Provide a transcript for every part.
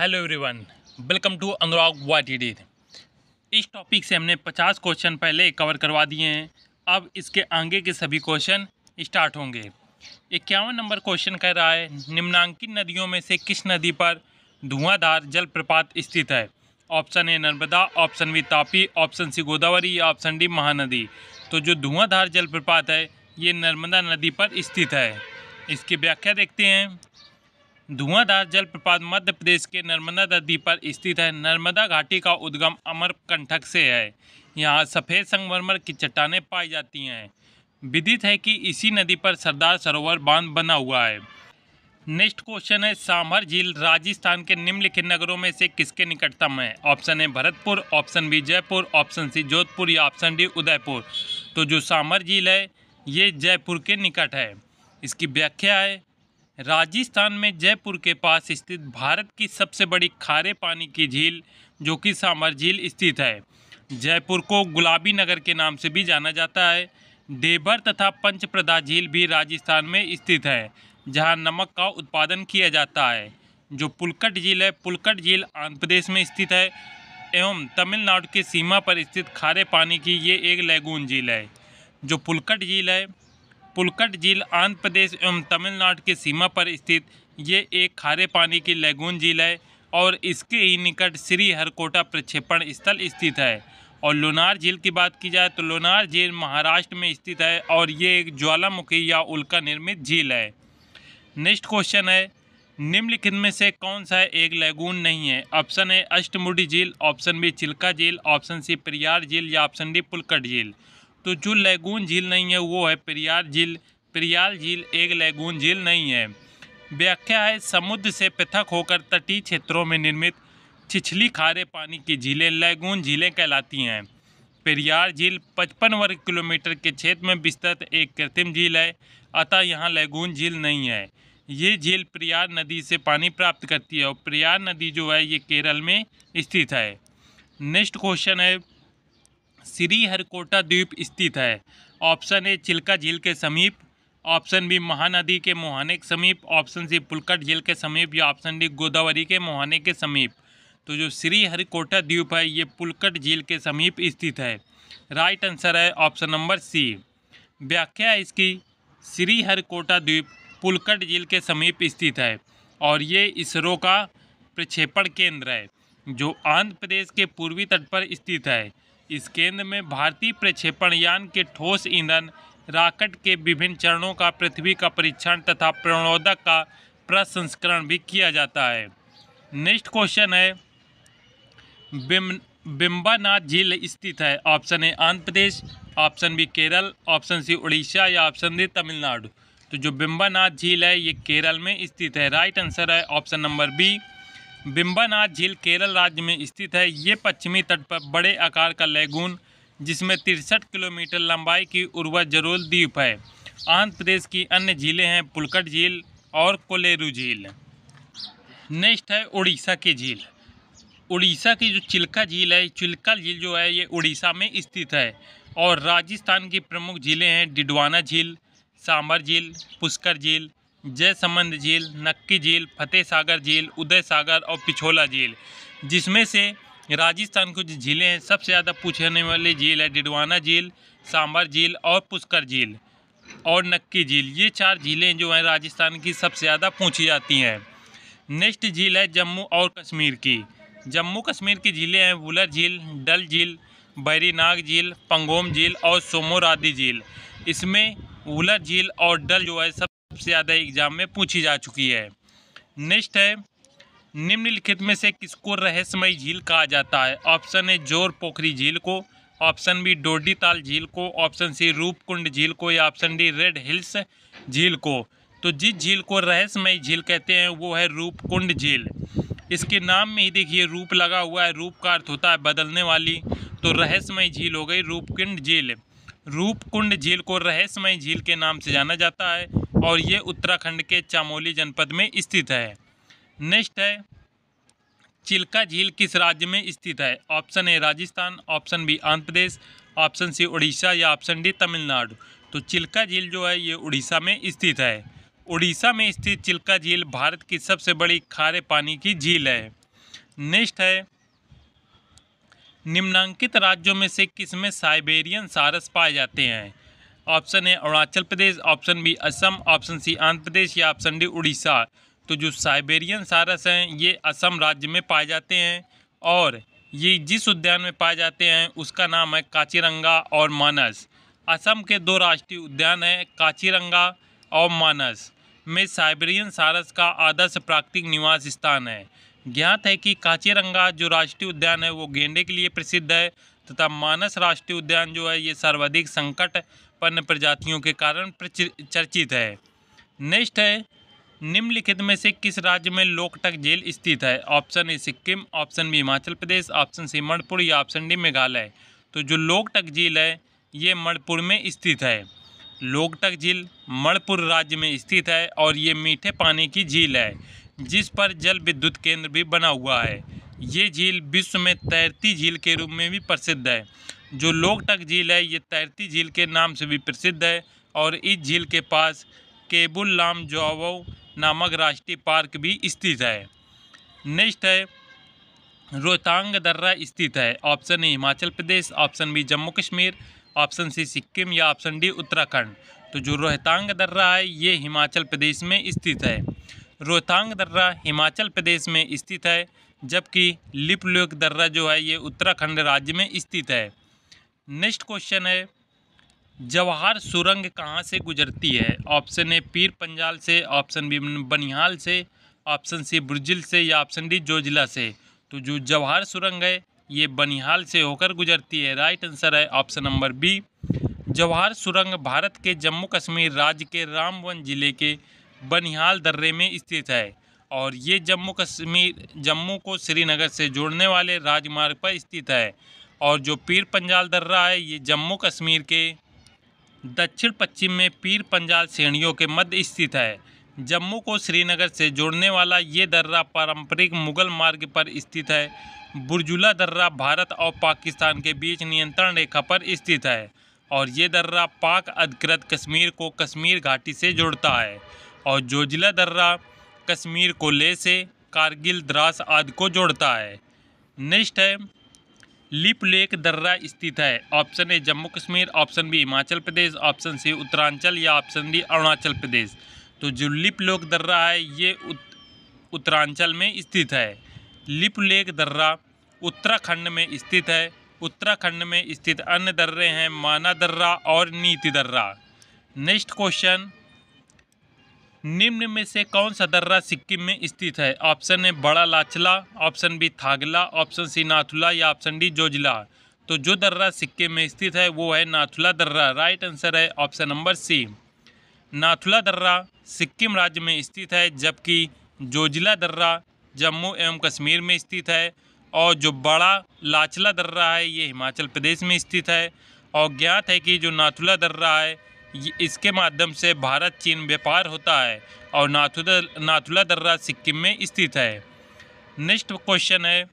Hello everyone, welcome to Anurag वाटीडी इस topic से हमने 50 क्वेश्चन पहले कवर करवा दिए हैं। अब इसके आगे के सभी क्वेश्चन स्टार्ट होंगे। इक्यावन नंबर क्वेश्चन कह रहा है, निम्नांकित नदियों में से किस नदी पर धुआंधार जलप्रपात स्थित है? Option A, Narmada, option B, Tapi, option C, Godavari या ऑप्शन डी, महानदी। तो जो धुआंधार जलप्रपात है, ये नर्मदा नदी पर स्थित है। इसकी व्याख्या देखते हैं। धुआंधार जलप्रपात मध्य प्रदेश के नर्मदा नदी पर स्थित है। नर्मदा घाटी का उद्गम अमरकंठक से है। यहाँ सफ़ेद संगमरमर की चट्टानें पाई जाती हैं। विदित है कि इसी नदी पर सरदार सरोवर बाँध बना हुआ है। नेक्स्ट क्वेश्चन है सामर झील राजस्थान के निम्नलिखित नगरों में से किसके निकटतम है? Option A Bharatpur, option B Jaipur, option C Jodhpur या ऑप्शन डी उदयपुर। तो जो सामर झील है, ये जयपुर के निकट है। इसकी व्याख्या है राजस्थान में जयपुर के पास स्थित भारत की सबसे बड़ी खारे पानी की झील, जो कि सामर झील स्थित है। जयपुर को गुलाबी नगर के नाम से भी जाना जाता है। देवर तथा पंचप्रदा झील भी राजस्थान में स्थित है, जहाँ नमक का उत्पादन किया जाता है। जो पुलकट झील है, पुलकट झील आंध्र प्रदेश में स्थित है एवं तमिलनाडु की सीमा पर स्थित खारे पानी की ये एक लैगून झील है। जो पुलकट झील है पुलकट झील आंध्र प्रदेश एवं तमिलनाडु की सीमा पर स्थित, ये एक खारे पानी की लैगून झील है और इसके ही निकट श्री हरकोटा प्रक्षेपण स्थल स्थित है। और लोनार झील की बात की जाए तो लोनार झील महाराष्ट्र में स्थित है और ये एक ज्वालामुखी या उल्का निर्मित झील है। नेक्स्ट क्वेश्चन है, निम्नलिखित में से कौन सा एक लैगून नहीं है? ऑप्शन ए अष्टमुडी झील ऑप्शन बी चिल्का झील ऑप्शन सी पेरियार झील या ऑप्शन डी पुलकट झील। तो जो लैगून झील नहीं है, वो है पेरियार झील। पेरियार झील एक लैगून झील नहीं है। व्याख्या है, समुद्र से पृथक होकर तटीय क्षेत्रों में निर्मित छिछली खारे पानी की झीलें लैगून झीलें कहलाती हैं। पेरियार झील 55 वर्ग किलोमीटर के क्षेत्र में विस्तृत एक कृत्रिम झील है, अतः यहाँ लैगून झील नहीं है। ये झील पेरियार नदी से पानी प्राप्त करती है और पेरियार नदी जो है, ये केरल में स्थित है। नेक्स्ट क्वेश्चन है श्रीहरिकोटा द्वीप स्थित है। ऑप्शन ए, चिल्का झील के समीप। ऑप्शन बी, महानदी के मुहाने के समीप। ऑप्शन सी, पुलकट झील के समीप या ऑप्शन डी, गोदावरी के मुहाने के समीप। तो जो श्रीहरिकोटा द्वीप है, ये पुलकट झील के समीप स्थित है। राइट आंसर है ऑप्शन नंबर सी। व्याख्या इसकी। श्रीहरिकोटा द्वीप पुलकट झील के समीप स्थित है और ये इसरो का प्रक्षेपण केंद्र है, जो आंध्र प्रदेश के पूर्वी तट पर स्थित है। इस केंद्र में भारतीय प्रक्षेपण यान के ठोस ईंधन, राकेट के विभिन्न चरणों का पृथ्वी का परीक्षण तथा प्रणोदक का प्रसंस्करण भी किया जाता है। नेक्स्ट क्वेश्चन है, बिम बिम्बानाथ झील स्थित है। Option A Andhra Pradesh, option B Kerala, option C Orissa या ऑप्शन डी तमिलनाडु। तो जो बिम्बानाथ झील है, ये केरल में स्थित है। राइट आंसर है ऑप्शन नंबर बी। बिम्बानाथ झील केरल राज्य में स्थित है। ये पश्चिमी तट पर बड़े आकार का लैगून, जिसमें तिरसठ किलोमीटर लंबाई की उर्वर जरूल द्वीप है। आंध्र प्रदेश की अन्य झीलें हैं, पुलकट झील और कोलेरू झील। नेक्स्ट है उड़ीसा की झील। उड़ीसा की जो चिल्का झील है, चिल्का झील जो है, ये उड़ीसा में स्थित है। और राजस्थान की प्रमुख झीलें हैं, डिडवाना झील सांबर झील, पुष्कर झील जयसमंद झील, नक्की झील, फतेह सागर झील, उदय सागर और पिछोला झील, जिसमें से राजस्थान की जो झीलें हैं। सबसे ज़्यादा पूछने वाली झील है डिडवाना झील सांबर झील और पुष्कर झील और नक्की झील। ये चार झीलें जो हैं राजस्थान की सबसे ज़्यादा पूछी जाती हैं। नेक्स्ट झील है जम्मू और कश्मीर की। जम्मू कश्मीर की झीलें हैं वुलर झील, डल झील, बैरीनाग झील, पंगोम झील और सोमोरादी झील। इसमें वुलर झील और डल जो है सबसे ज़्यादा एग्ज़ाम में पूछी जा चुकी है। नेक्स्ट है, निम्नलिखित में से किसको रहस्यमय झील कहा जाता है? ऑप्शन ए ज़ोर पोखरी झील को, ऑप्शन बी डोडी ताल झील को, ऑप्शन सी रूपकुंड झील को, या ऑप्शन डी रेड हिल्स झील को। तो जिस झील को रहस्यमय झील कहते हैं, वो है रूपकुंड झील। इसके नाम में ही देखिए, रूप लगा हुआ है, रूप का अर्थ होता है बदलने वाली। तो रहस्यमय झील हो गई रूपकुंड झील। रूपकुंड झील को रहस्यमय झील के नाम से जाना जाता है और ये उत्तराखंड के चामोली जनपद में स्थित है। नेक्स्ट है, चिल्का झील किस राज्य में स्थित है? Option A Rajasthan, option B Andhra Pradesh option C Orissa या ऑप्शन डी तमिलनाडु। तो चिल्का झील जो है, ये उड़ीसा में स्थित है। उड़ीसा में स्थित चिल्का झील भारत की सबसे बड़ी खारे पानी की झील है। नेक्स्ट है निम्नांकित राज्यों में से किसमें साइबेरियन सारस पाए जाते हैं? Option A Arunachal Pradesh, option B Assam, option C Andhra Pradesh या ऑप्शन डी उड़ीसा। तो जो साइबेरियन सारस हैं, ये असम राज्य में पाए जाते हैं और ये जिस उद्यान में पाए जाते हैं, उसका नाम है काचीरंगा और मानस। असम के दो राष्ट्रीय उद्यान हैं काचीरंगा और मानस। में साइबेरियन सारस का आदर्श प्राकृतिक निवास स्थान है। ज्ञात है कि काचीरंगा जो राष्ट्रीय उद्यान है, वो गेंडे के लिए प्रसिद्ध है तथा मानस राष्ट्रीय उद्यान जो है, ये सर्वाधिक संकटपन्न प्रजातियों के कारण चर्चित है। नेक्स्ट है, निम्नलिखित में से किस राज्य में लोकटक जेल स्थित है? Option A Sikkim, option B Himachal Pradesh, option C Manipur या ऑप्शन डी मेघालय। तो जो लोकटक झील है, ये मणिपुर में स्थित है। लोकटक झील मणिपुर राज्य में स्थित है और ये मीठे पानी की झील है। जिस पर जल विद्युत केंद्र भी बना हुआ है। ये झील विश्व में तैरती झील के रूप में भी प्रसिद्ध है। जो लोकटक झील है, ये तैरती झील के नाम से भी प्रसिद्ध है और इस झील के पास केबुल लाम जोवो नामक राष्ट्रीय पार्क भी स्थित है। नेक्स्ट है रोहतांग दर्रा स्थित है। Option A, Himachal Pradesh, option B, Jammu Kashmir, option C, Sikkim या ऑप्शन डी, उत्तराखंड। तो जो रोहतांग दर्रा है, ये हिमाचल प्रदेश में स्थित है। रोहतांग दर्रा हिमाचल प्रदेश में स्थित है, जबकि लिपलोक दर्रा जो है, ये उत्तराखंड राज्य में स्थित है। नेक्स्ट क्वेश्चन है, जवाहर सुरंग कहाँ से गुजरती है? ऑप्शन ए पीर पंजाल से, ऑप्शन बी बनिहाल से, ऑप्शन सी ब्रुजिल से या ऑप्शन डी जोजिला से। तो जो जवाहर सुरंग है, ये बनिहाल से होकर गुजरती है। राइट आंसर है ऑप्शन नंबर बी। जवाहर सुरंग भारत के जम्मू कश्मीर राज्य के रामवन ज़िले के बनिहाल दर्रे में स्थित है और ये जम्मू कश्मीर, जम्मू को श्रीनगर से जोड़ने वाले राजमार्ग पर स्थित है। और जो पीर पंजाल दर्रा है, ये जम्मू कश्मीर के दक्षिण पश्चिम में पीर पंजाल श्रेणियों के मध्य स्थित है। जम्मू को श्रीनगर से जोड़ने वाला ये दर्रा पारंपरिक मुगल मार्ग पर स्थित है। बुरजुला दर्रा भारत और पाकिस्तान के बीच नियंत्रण रेखा पर स्थित है और ये दर्रा पाक अधिकृत कश्मीर को कश्मीर घाटी से जोड़ता है। और जोजिला दर्रा कश्मीर को ले से कारगिल द्रास आदि को जोड़ता है। नेक्स्ट है लिप लेक दर्रा स्थित है। Option A Jammu Kashmir option B Himachal Pradesh option C Uttaranchal या ऑप्शन डी अरुणाचल प्रदेश। तो जो लिप लेक दर्रा है ये उत, उत्तरांचल में स्थित है। लिप लेक दर्रा उत्तराखंड में स्थित है। उत्तराखंड में स्थित अन्य दर्रे हैं माना दर्रा और नीति दर्रा। नेक्स्ट क्वेश्चन निम्न में से कौन सा दर्रा सिक्किम में स्थित है? ऑप्शन ए, बड़ा Lachala, option B, Thagla, option C, Nathula या ऑप्शन डी, जोजिला। तो जो दर्रा सिक्किम में स्थित है, वो है नाथुला दर्रा। राइट आंसर है ऑप्शन नंबर सी। नाथुला दर्रा सिक्किम राज्य में स्थित है, जबकि जोजिला दर्रा जम्मू एवं कश्मीर में स्थित है, और जो बड़ा लाचला दर्रा है, ये हिमाचल प्रदेश में स्थित है। और ज्ञात है कि जो नाथुला दर्रा है इसके माध्यम से भारत, चीन व्यापार होता है और नाथुला नाथुला दर्रा सिक्किम में स्थित है। नेक्स्ट क्वेश्चन है,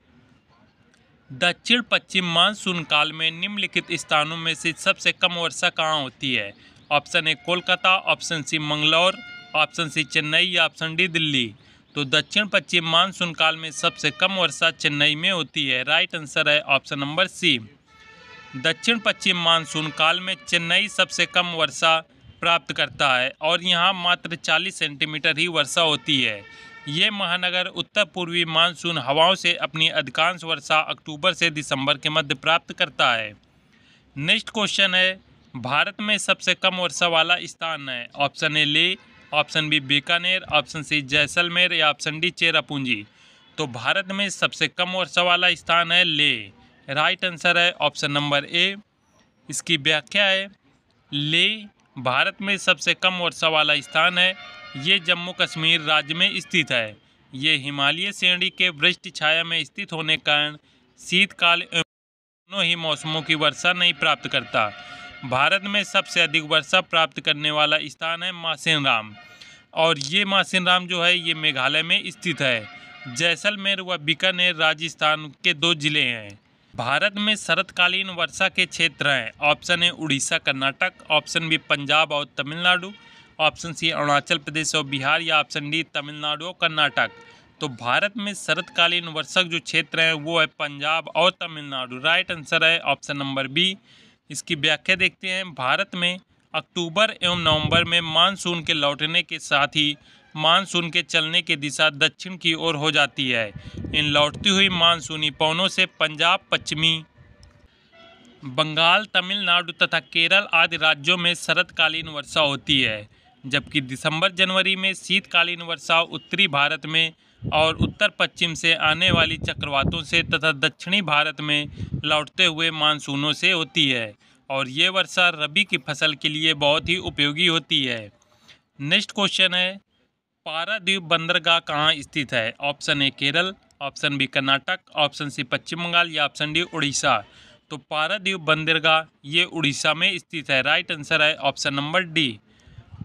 दक्षिण पश्चिम मानसून काल में निम्नलिखित स्थानों में से सबसे कम वर्षा कहाँ होती है? Option A Kolkata, option C Mangalore, option C Chennai या ऑप्शन डी दिल्ली। तो दक्षिण पश्चिम मानसून काल में सबसे कम वर्षा चेन्नई में होती है, राइट आंसर है ऑप्शन नंबर सी। दक्षिण पश्चिम मानसून काल में चेन्नई सबसे कम वर्षा प्राप्त करता है और यहाँ मात्र 40 सेंटीमीटर ही वर्षा होती है। ये महानगर उत्तर पूर्वी मानसून हवाओं से अपनी अधिकांश वर्षा अक्टूबर से दिसंबर के मध्य प्राप्त करता है। नेक्स्ट क्वेश्चन है, भारत में सबसे कम वर्षा वाला स्थान है। Option A Leh, option B Bikaner, option C Jaisalmer या ऑप्शन डी चेरापूंजी। तो भारत में सबसे कम वर्षा वाला स्थान है ले। राइट आंसर है ऑप्शन नंबर ए। इसकी व्याख्या है, ले भारत में सबसे कम वर्षा वाला स्थान है, ये जम्मू कश्मीर राज्य में स्थित है। ये हिमालय श्रेणी के वृष्ट छाया में स्थित होने के कारण शीतकाल दोनों ही मौसमों की वर्षा नहीं प्राप्त करता। भारत में सबसे अधिक वर्षा प्राप्त करने वाला स्थान है मासिन राम और ये मासिन राम जो है, ये मेघालय में स्थित है। जैसलमेर व बीकानेर राजस्थान के दो ज़िले हैं। भारत में शरतकालीन वर्षा के क्षेत्र हैं। Option A Orissa, Karnataka, option B Punjab और तमिलनाडु, ऑप्शन सी अरुणाचल प्रदेश और बिहार, या ऑप्शन डी तमिलनाडु और कर्नाटक। तो भारत में शरतकालीन वर्षक जो क्षेत्र है, वो है पंजाब और तमिलनाडु। राइट आंसर है ऑप्शन नंबर बी। इसकी व्याख्या देखते हैं। भारत में अक्टूबर एवं नवंबर में मानसून के लौटने के साथ ही मानसून के चलने की दिशा दक्षिण की ओर हो जाती है। इन लौटती हुई मानसूनी पवनों से पंजाब, पश्चिमी बंगाल, तमिलनाडु तथा केरल आदि राज्यों में शरतकालीन वर्षा होती है, जबकि दिसंबर, जनवरी में शीतकालीन वर्षा उत्तरी भारत में और उत्तर पश्चिम से आने वाली चक्रवातों से तथा दक्षिणी भारत में लौटते हुए मानसूनों से होती है, और ये वर्षा रबी की फ़सल के लिए बहुत ही उपयोगी होती है। नेक्स्ट क्वेश्चन है पारादीप बंदरगाह कहाँ स्थित है? Option A, Kerala, option B, Karnataka, option C, Paschim Bengal या ऑप्शन डी, उड़ीसा। तो पारादीप बंदरगाह, ये उड़ीसा में स्थित है। राइट आंसर है ऑप्शन नंबर डी।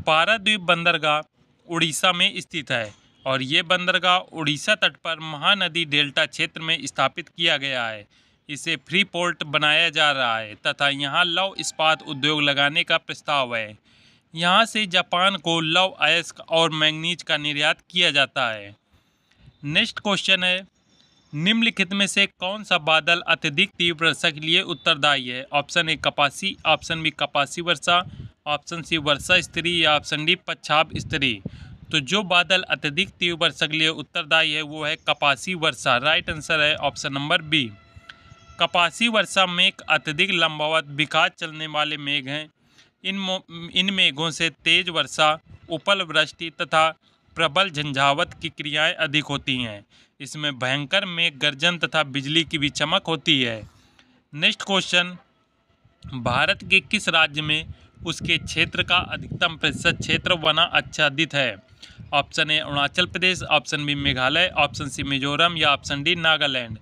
पारादीप बंदरगाह उड़ीसा में स्थित है और ये बंदरगाह उड़ीसा तट पर महानदी डेल्टा क्षेत्र में स्थापित किया गया है। इसे फ्री पोर्ट बनाया जा रहा है तथा यहाँ लव इस्पात उद्योग लगाने का प्रस्ताव है। यहाँ से जापान को लव अयस्क और मैंगनीज का निर्यात किया जाता है। नेक्स्ट क्वेश्चन है, निम्नलिखित में से कौन सा बादल अत्यधिक तीव्र वर्षा के लिए उत्तरदायी है? ऑप्शन ए, कपासी, ऑप्शन बी, कपासी वर्षा, ऑप्शन सी, वर्षा स्त्री या ऑप्शन डी, पच्छाब स्त्री। तो जो बादल अत्यधिक तीव्र वर्षा के लिए उत्तरदायी है, वो है कपासी वर्षा। राइट आंसर है ऑप्शन नंबर बी। कपासी वर्षा मेघ अत्यधिक लंबावत विकास चलने वाले मेघ हैं। इन इन मेघों से तेज वर्षा, उपल वृष्टि तथा प्रबल झंझावत की क्रियाएँ अधिक होती हैं। इसमें भयंकर मेघ गर्जन तथा बिजली की भी चमक होती है। नेक्स्ट क्वेश्चन, भारत के किस राज्य में उसके क्षेत्र का अधिकतम प्रतिशत क्षेत्र वना आच्छादित है? Option A, Arunachal Pradesh, option B, Meghalaya, option C, Mizoram या ऑप्शन डी, नागालैंड।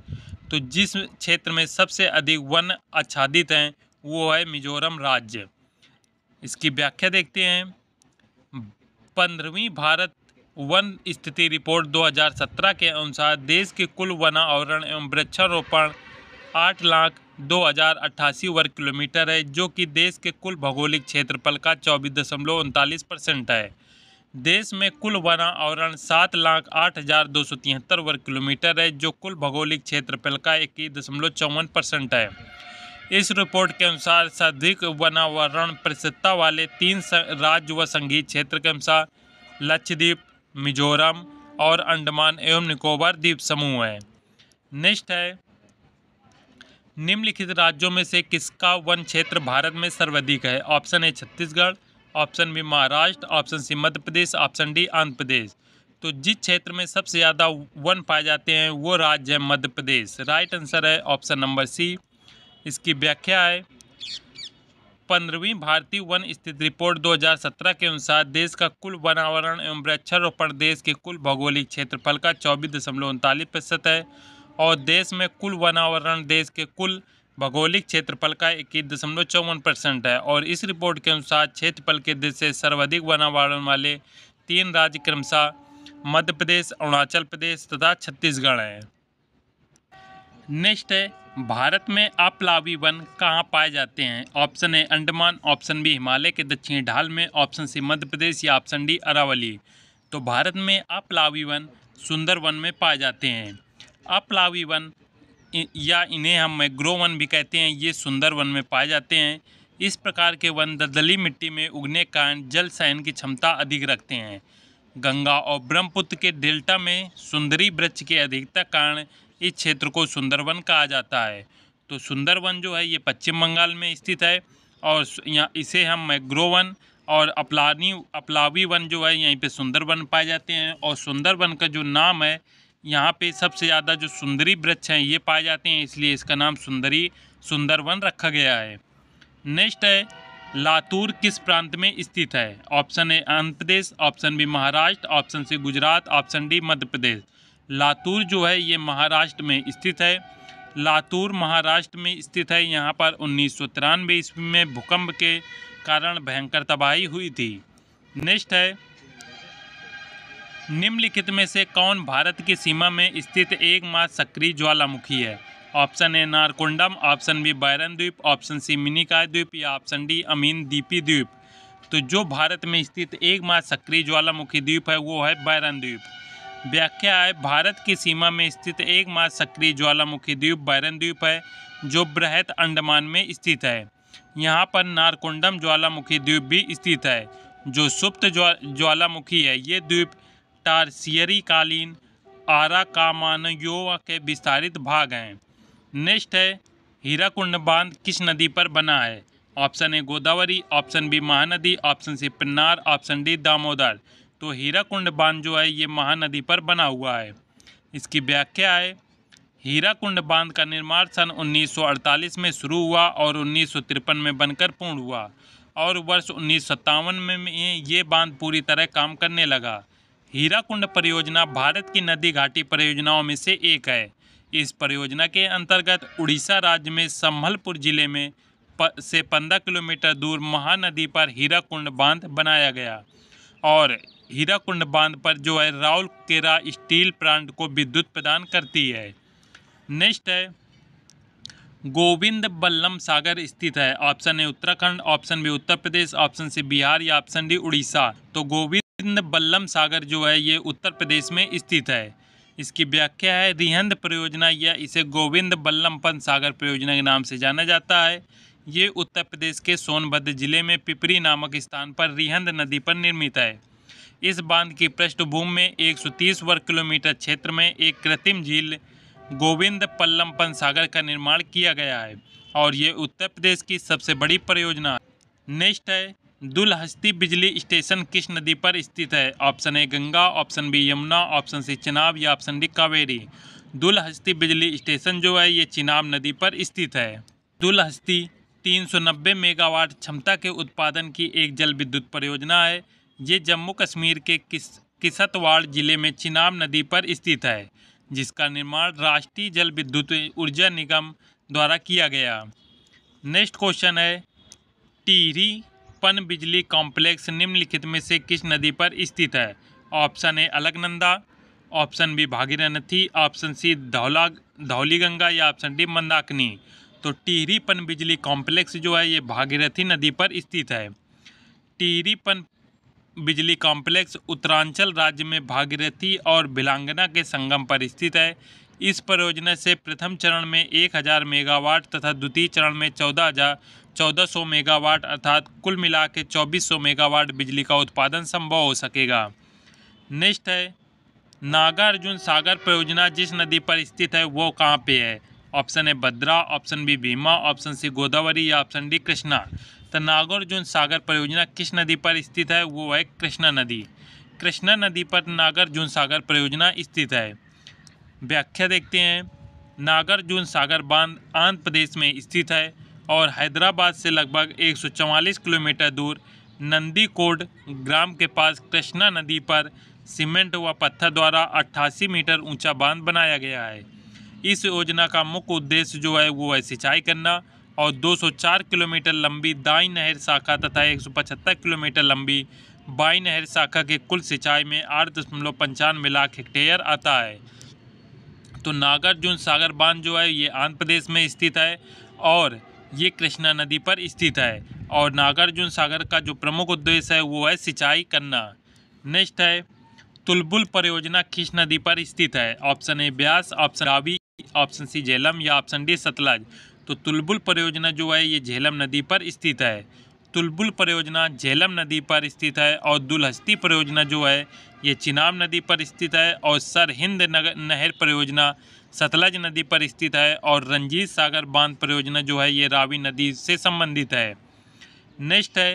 तो जिस क्षेत्र में सबसे अधिक वन आच्छादित हैं, वो है मिजोरम राज्य। इसकी व्याख्या देखते हैं। पंद्रहवीं भारत वन स्थिति रिपोर्ट 2017 के अनुसार देश के कुल वना आवरण एवं वृक्षारोपण आठ लाख दो हज़ार अट्ठासी वर्ग किलोमीटर है, जो कि देश के कुल भौगोलिक क्षेत्रफल का चौबीस दशमलव उनतालीस परसेंट है। देश में कुल वन आवरण सात लाख आठ हज़ार दो सौ तिहत्तर वर्ग किलोमीटर है, जो कुल भौगोलिक क्षेत्रफल का इक्कीस दशमलव चौवन परसेंट है। इस रिपोर्ट के अनुसार सर्वाधिक वनावरण प्रसिद्धता वाले तीन राज्य व संगीत क्षेत्र के अनुसार लक्षद्वीप, मिजोरम और अंडमान एवं निकोबार द्वीप समूह है। नेक्स्ट है, निम्नलिखित राज्यों में से किसका वन क्षेत्र भारत में सर्वाधिक है? Option A Chhattisgarh, option B Maharashtra, option C Madhya Pradesh option D Andhra Pradesh. तो जिस क्षेत्र में सबसे ज़्यादा वन पाए जाते हैं, वो राज्य है मध्य प्रदेश। राइट आंसर है ऑप्शन नंबर सी। इसकी व्याख्या है। पंद्रहवीं भारतीय वन स्थिति रिपोर्ट 2017 के अनुसार देश का कुल वनावरण एवं वृक्षारोपण देश के कुल भौगोलिक क्षेत्रफल का चौबीस दशमलव उनतालीस प्रतिशत है और देश में कुल वनावरण देश के कुल भौगोलिक क्षेत्रफल का इक्कीस दशमलव चौवन परसेंट है और इस रिपोर्ट के अनुसार क्षेत्रफल के देश से सर्वाधिक वनावरण वाले तीन राज्य क्रमशः मध्य प्रदेश, अरुणाचल प्रदेश तथा छत्तीसगढ़ हैं। नेक्स्ट है, भारत में अप्लावी वन कहाँ पाए जाते हैं? Option A Andaman, option B Himalaya के दक्षिणी ढाल में, ऑप्शन सी मध्य प्रदेश या ऑप्शन डी अरावली। तो भारत में अप्लावी वन सुंदर वन में पाए जाते हैं। अपलावी वन या इन्हें हम मैग्रो वन भी कहते हैं, ये सुंदर वन में पाए जाते हैं। इस प्रकार के वन दलदली मिट्टी में उगने कारण जल सहन की क्षमता अधिक रखते हैं। गंगा और ब्रह्मपुत्र के डेल्टा में सुंदरी वृक्ष के अधिकता कारण इस क्षेत्र को सुंदरवन कहा जाता है। तो सुंदरवन जो है, ये पश्चिम बंगाल में स्थित है और यहाँ, इसे हम मैग्रोवन और अपलानी अपलावी वन जो है, यहीं पे सुंदरवन पाए जाते हैं और सुंदरवन का जो नाम है, यहाँ पे सबसे ज़्यादा जो सुंदरी वृक्ष हैं, ये पाए जाते हैं, इसलिए इसका नाम सुंदरी, सुंदरवन रखा गया है। नेक्स्ट है, लातूर किस प्रांत में स्थित है? Option A, Andhra Pradesh, option B, Maharashtra, option C, Gujarat, option D, Madhya Pradesh. Latur जो है, ये महाराष्ट्र में स्थित है। लातूर महाराष्ट्र में स्थित है, यहाँ पर उन्नीस सौ तिरानवे ईस्वी में भूकंप के कारण भयंकर तबाही हुई थी। नेक्स्ट है, निम्नलिखित में से कौन भारत की सीमा में स्थित एकमात्र सक्रिय ज्वालामुखी है? Option A Narcondam, option B barren द्वीप, ऑप्शन सी मिनिकाय द्वीप या ऑप्शन डी अमीन दीपी द्वीप। तो जो भारत में स्थित एकमात्र सक्रिय ज्वालामुखी द्वीप है, वो है बैरन द्वीप। व्याख्या है भारत की सीमा में स्थित एकमात्र सक्रिय ज्वालामुखी द्वीप बैरन द्वीप है, जो बृहत अंडमान में स्थित है। यहाँ पर नारकोंडम ज्वालामुखी द्वीप भी स्थित है, जो सुप्त ज्वा, ज्वालामुखी है। ये द्वीप टारसियरी कालीन आरा कामानयोवा के विस्तारित भाग हैं। नेक्स्ट है हीराकुंड बाँध किस नदी पर बना है? Option A, Godavari, option B, Mahanadi, option C, Pennar, option D, Damodar. तो हीराकुंड बाँध जो है ये महानदी पर बना हुआ है। इसकी व्याख्या है हीराकुंड बाँध का निर्माण सन 1948 में शुरू हुआ और उन्नीस सौ तिरपन में बनकर पूर्ण हुआ और वर्ष उन्नीस सौ सत्तावन में ये बाँध पूरी तरह काम करने लगा। हीराकुंड परियोजना भारत की नदी घाटी परियोजनाओं में से एक है। इस परियोजना के अंतर्गत उड़ीसा राज्य में संभलपुर ज़िले में प, से 15 किलोमीटर दूर महानदी पर हीराकुंड बाँध बनाया गया और हीराकुंड बाँध पर जो है राउल केरा स्टील प्लांट को विद्युत प्रदान करती है। नेक्स्ट है, गोविंद बल्लम सागर स्थित है। Option A Uttarakhand, option B Uttar Pradesh, option C Bihar या ऑप्शन डी उड़ीसा। तो गोविंद बल्लम सागर जो है ये उत्तर प्रदेश में स्थित है। इसकी व्याख्या है, रिहंद परियोजना या इसे गोविंद बल्लमपन सागर परियोजना के नाम से जाना जाता है। ये उत्तर प्रदेश के सोनभद्र ज़िले में पिपरी नामक स्थान पर रिहंद नदी पर निर्मित है। इस बाँध की पृष्ठभूमि में 130 वर्ग किलोमीटर क्षेत्र में एक कृत्रिम झील गोविंद पल्लमपन सागर का निर्माण किया गया है और ये उत्तर प्रदेश की सबसे बड़ी परियोजना नेक्स्ट है, दुलहस्ती बिजली स्टेशन किस नदी पर स्थित है? Option A, Ganga, option B, Yamuna, option C, Chenab या ऑप्शन डी, कावेरी। दुलहस्ती बिजली स्टेशन जो है, ये चिनाब नदी पर स्थित है। दुलहस्ती 390 मेगावाट क्षमता के उत्पादन की एक जल विद्युत परियोजना है। ये जम्मू कश्मीर के किस, किसतवाड़ ज़िले में चिनाब नदी पर स्थित है, जिसका निर्माण राष्ट्रीय जल विद्युत ऊर्जा निगम द्वारा किया गया। नेक्स्ट क्वेश्चन है टीरी पन बिजली कॉम्प्लेक्स निम्नलिखित में से किस नदी पर स्थित है? Option A Alaknanda, option B Bhagirathi, option C Dhaula Dhauli Ganga या ऑप्शन डी मंदाकिनी। तो टिहरी पन बिजली कॉम्प्लेक्स जो है, ये भागीरथी नदी पर स्थित है। टिहरी पन बिजली कॉम्प्लेक्स उत्तरांचल राज्य में भागीरथी और भिलांगना के संगम पर स्थित है। इस परियोजना से प्रथम चरण में 1000 मेगावाट तथा द्वितीय चरण में चौदह हज़ार चौदह सौ मेगावाट अर्थात कुल मिला के चौबीस सौ मेगावाट बिजली का उत्पादन संभव हो सकेगा। नेक्स्ट है, नागार्जुन सागर परियोजना जिस नदी पर स्थित है, वो कहाँ पे है? Option A Bhadra, option B Bhima, option C Godavari या ऑप्शन डी कृष्णा। तो नागार्जुन सागर परियोजना किस नदी पर स्थित है, वो है कृष्णा नदी। कृष्णा नदी पर नागार्जुन सागर परियोजना स्थित है। व्याख्या देखते हैं। नागार्जुन सागर बाँध आंध्र प्रदेश में स्थित है और हैदराबाद से लगभग 144 किलोमीटर दूर नंदीकोड ग्राम के पास कृष्णा नदी पर सीमेंट व पत्थर द्वारा 88 मीटर ऊँचा बाँध बनाया गया है। इस योजना का मुख्य उद्देश्य जो है, वो है सिंचाई करना और 204 किलोमीटर लंबी दाई नहर शाखा तथा एक सौ पचहत्तर किलोमीटर लंबी बाई नहर शाखा के कुल सिंचाई में आठ दशमलव पंचानवे लाख हेक्टेयर आता है। तो नागार्जुन सागर बाँध जो है, ये आंध्र प्रदेश में स्थित है और ये कृष्णा नदी पर स्थित है और नागार्जुन सागर का जो प्रमुख उद्देश्य है, वो है सिंचाई करना। नेक्स्ट है, तुलबुल परियोजना किस नदी पर स्थित है। Option A, Beas, option Ravi, option C, Jhelum या ऑप्शन डी, सतलज। तो तुलबुल परियोजना जो है, ये झेलम नदी पर स्थित है। तुलबुल परियोजना झेलम नदी पर स्थित है और दुलहस्ती परियोजना जो है, ये चिनाब नदी पर स्थित है और सर हिंद नहर परियोजना, सतलज नदी पर स्थित है और रंजीत सागर बाँध परियोजना जो है, ये रावी नदी से संबंधित है। नेक्स्ट है,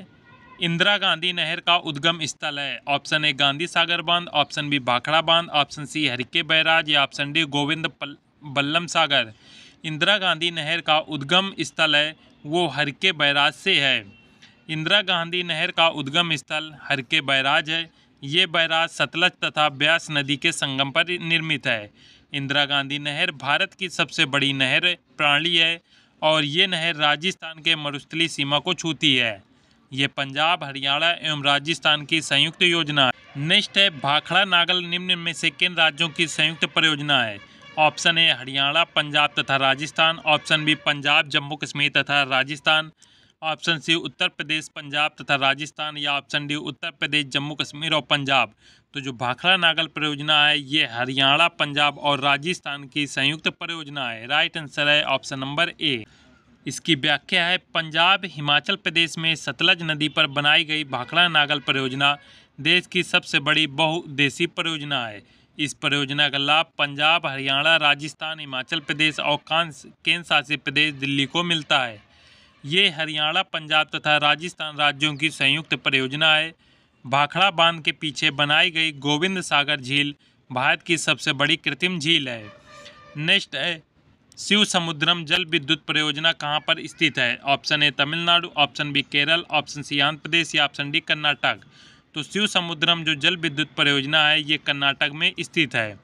इंदिरा गांधी नहर का उद्गम स्थल है। ऑप्शन ए, गांधी सागर बाँध, ऑप्शन बी भाखड़ा बाँध, ऑप्शन सी, हरिके बैराज, या ऑप्शन डी, गोविंद बल्लम सागर। इंदिरा गांधी नहर का उद्गम स्थल है, वो हरके बैराज से है। इंदिरा गांधी नहर का उद्गम स्थल हरके बैराज है। ये बैराज सतलज तथा ब्यास नदी के संगम पर निर्मित है। इंदिरा गांधी नहर भारत की सबसे बड़ी नहर प्रणाली है और ये नहर राजस्थान के मरुस्थली सीमा को छूती है। ये पंजाब, हरियाणा एवं राजस्थान की संयुक्त योजना नेक्स्ट है भाखड़ा नागल निम्न में से किन राज्यों की संयुक्त परियोजना है? ऑप्शन ए हरियाणा, पंजाब तथा राजस्थान, ऑप्शन बी पंजाब, जम्मू कश्मीर तथा राजस्थान, ऑप्शन सी उत्तर प्रदेश, पंजाब तथा राजस्थान या ऑप्शन डी उत्तर प्रदेश, जम्मू कश्मीर और पंजाब। तो जो भाखड़ा नागल परियोजना है, ये हरियाणा, पंजाब और राजस्थान की संयुक्त परियोजना है। राइट आंसर है ऑप्शन नंबर ए इसकी व्याख्या है, पंजाब, हिमाचल प्रदेश में सतलज नदी पर बनाई गई भाखड़ा नागल परियोजना देश की सबसे बड़ी बहुउद्देशीय परियोजना है। इस परियोजना का लाभ पंजाब, हरियाणा, राजस्थान, हिमाचल प्रदेश और केंद्र शासित प्रदेश दिल्ली को मिलता है। ये हरियाणा, पंजाब तथा राजस्थान राज्यों की संयुक्त परियोजना है। भाखड़ा बाँध के पीछे बनाई गई गोविंद सागर झील भारत की सबसे बड़ी कृत्रिम झील है। नेक्स्ट है शिव समुद्रम जल विद्युत परियोजना कहाँ पर स्थित है? Option A Tamil Nadu, option B Kerala, option C Andhra Pradesh या ऑप्शन डी कर्नाटक। तो शिव समुद्रम जो जल विद्युत परियोजना है, ये कर्नाटक में स्थित है।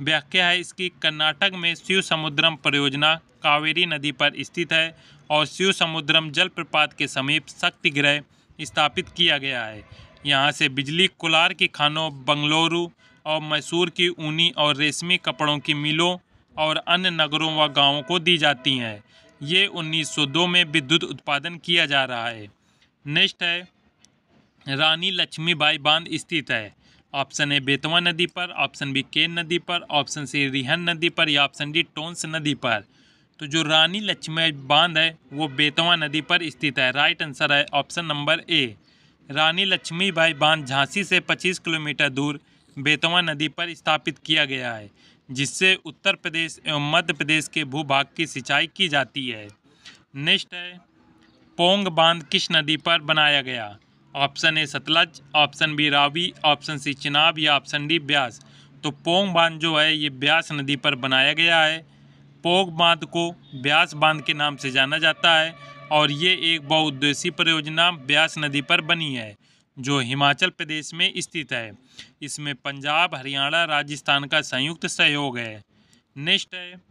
व्याख्या है इसकी, कर्नाटक में शिव समुद्रम परियोजना कावेरी नदी पर स्थित है और शिव समुद्रम जल प्रपात के समीप शक्ति गृह स्थापित किया गया है। यहाँ से बिजली, कोलार की खानों, बंगलुरु और मैसूर की ऊनी और रेशमी कपड़ों की मिलों और अन्य नगरों व गाँवों को दी जाती हैं। ये 1902 में विद्युत उत्पादन किया जा रहा है। नेक्स्ट है रानी लक्ष्मीबाई बाँध स्थित है। ऑप्शन ए, बेतवा नदी पर, ऑप्शन बी, केन नदी पर, ऑप्शन सी, रिहन नदी पर, या ऑप्शन डी, टोंस नदी पर। तो जो रानी लक्ष्मी बाँध है, वो बेतवा नदी पर स्थित है। राइट आंसर है option number A. Rani Lakshmibai बाँध झांसी से 25 किलोमीटर दूर बेतवा नदी पर स्थापित किया गया है, जिससे उत्तर प्रदेश एवं मध्य प्रदेश के भूभाग की सिंचाई की जाती है। नेक्स्ट है, पोंग बाँध किस नदी पर बनाया गया? Option A Sutlej, option B Ravi, option C Chenab या ऑप्शन डी ब्यास। तो पोंग बाँध जो है, ये ब्यास नदी पर बनाया गया है। पोंग बाँध को ब्यास बाँध के नाम से जाना जाता है और ये एक बहुउद्देशीय परियोजना ब्यास नदी पर बनी है, जो हिमाचल प्रदेश में स्थित है। इसमें पंजाब, हरियाणा, राजस्थान का संयुक्त सहयोग है। नेक्स्ट है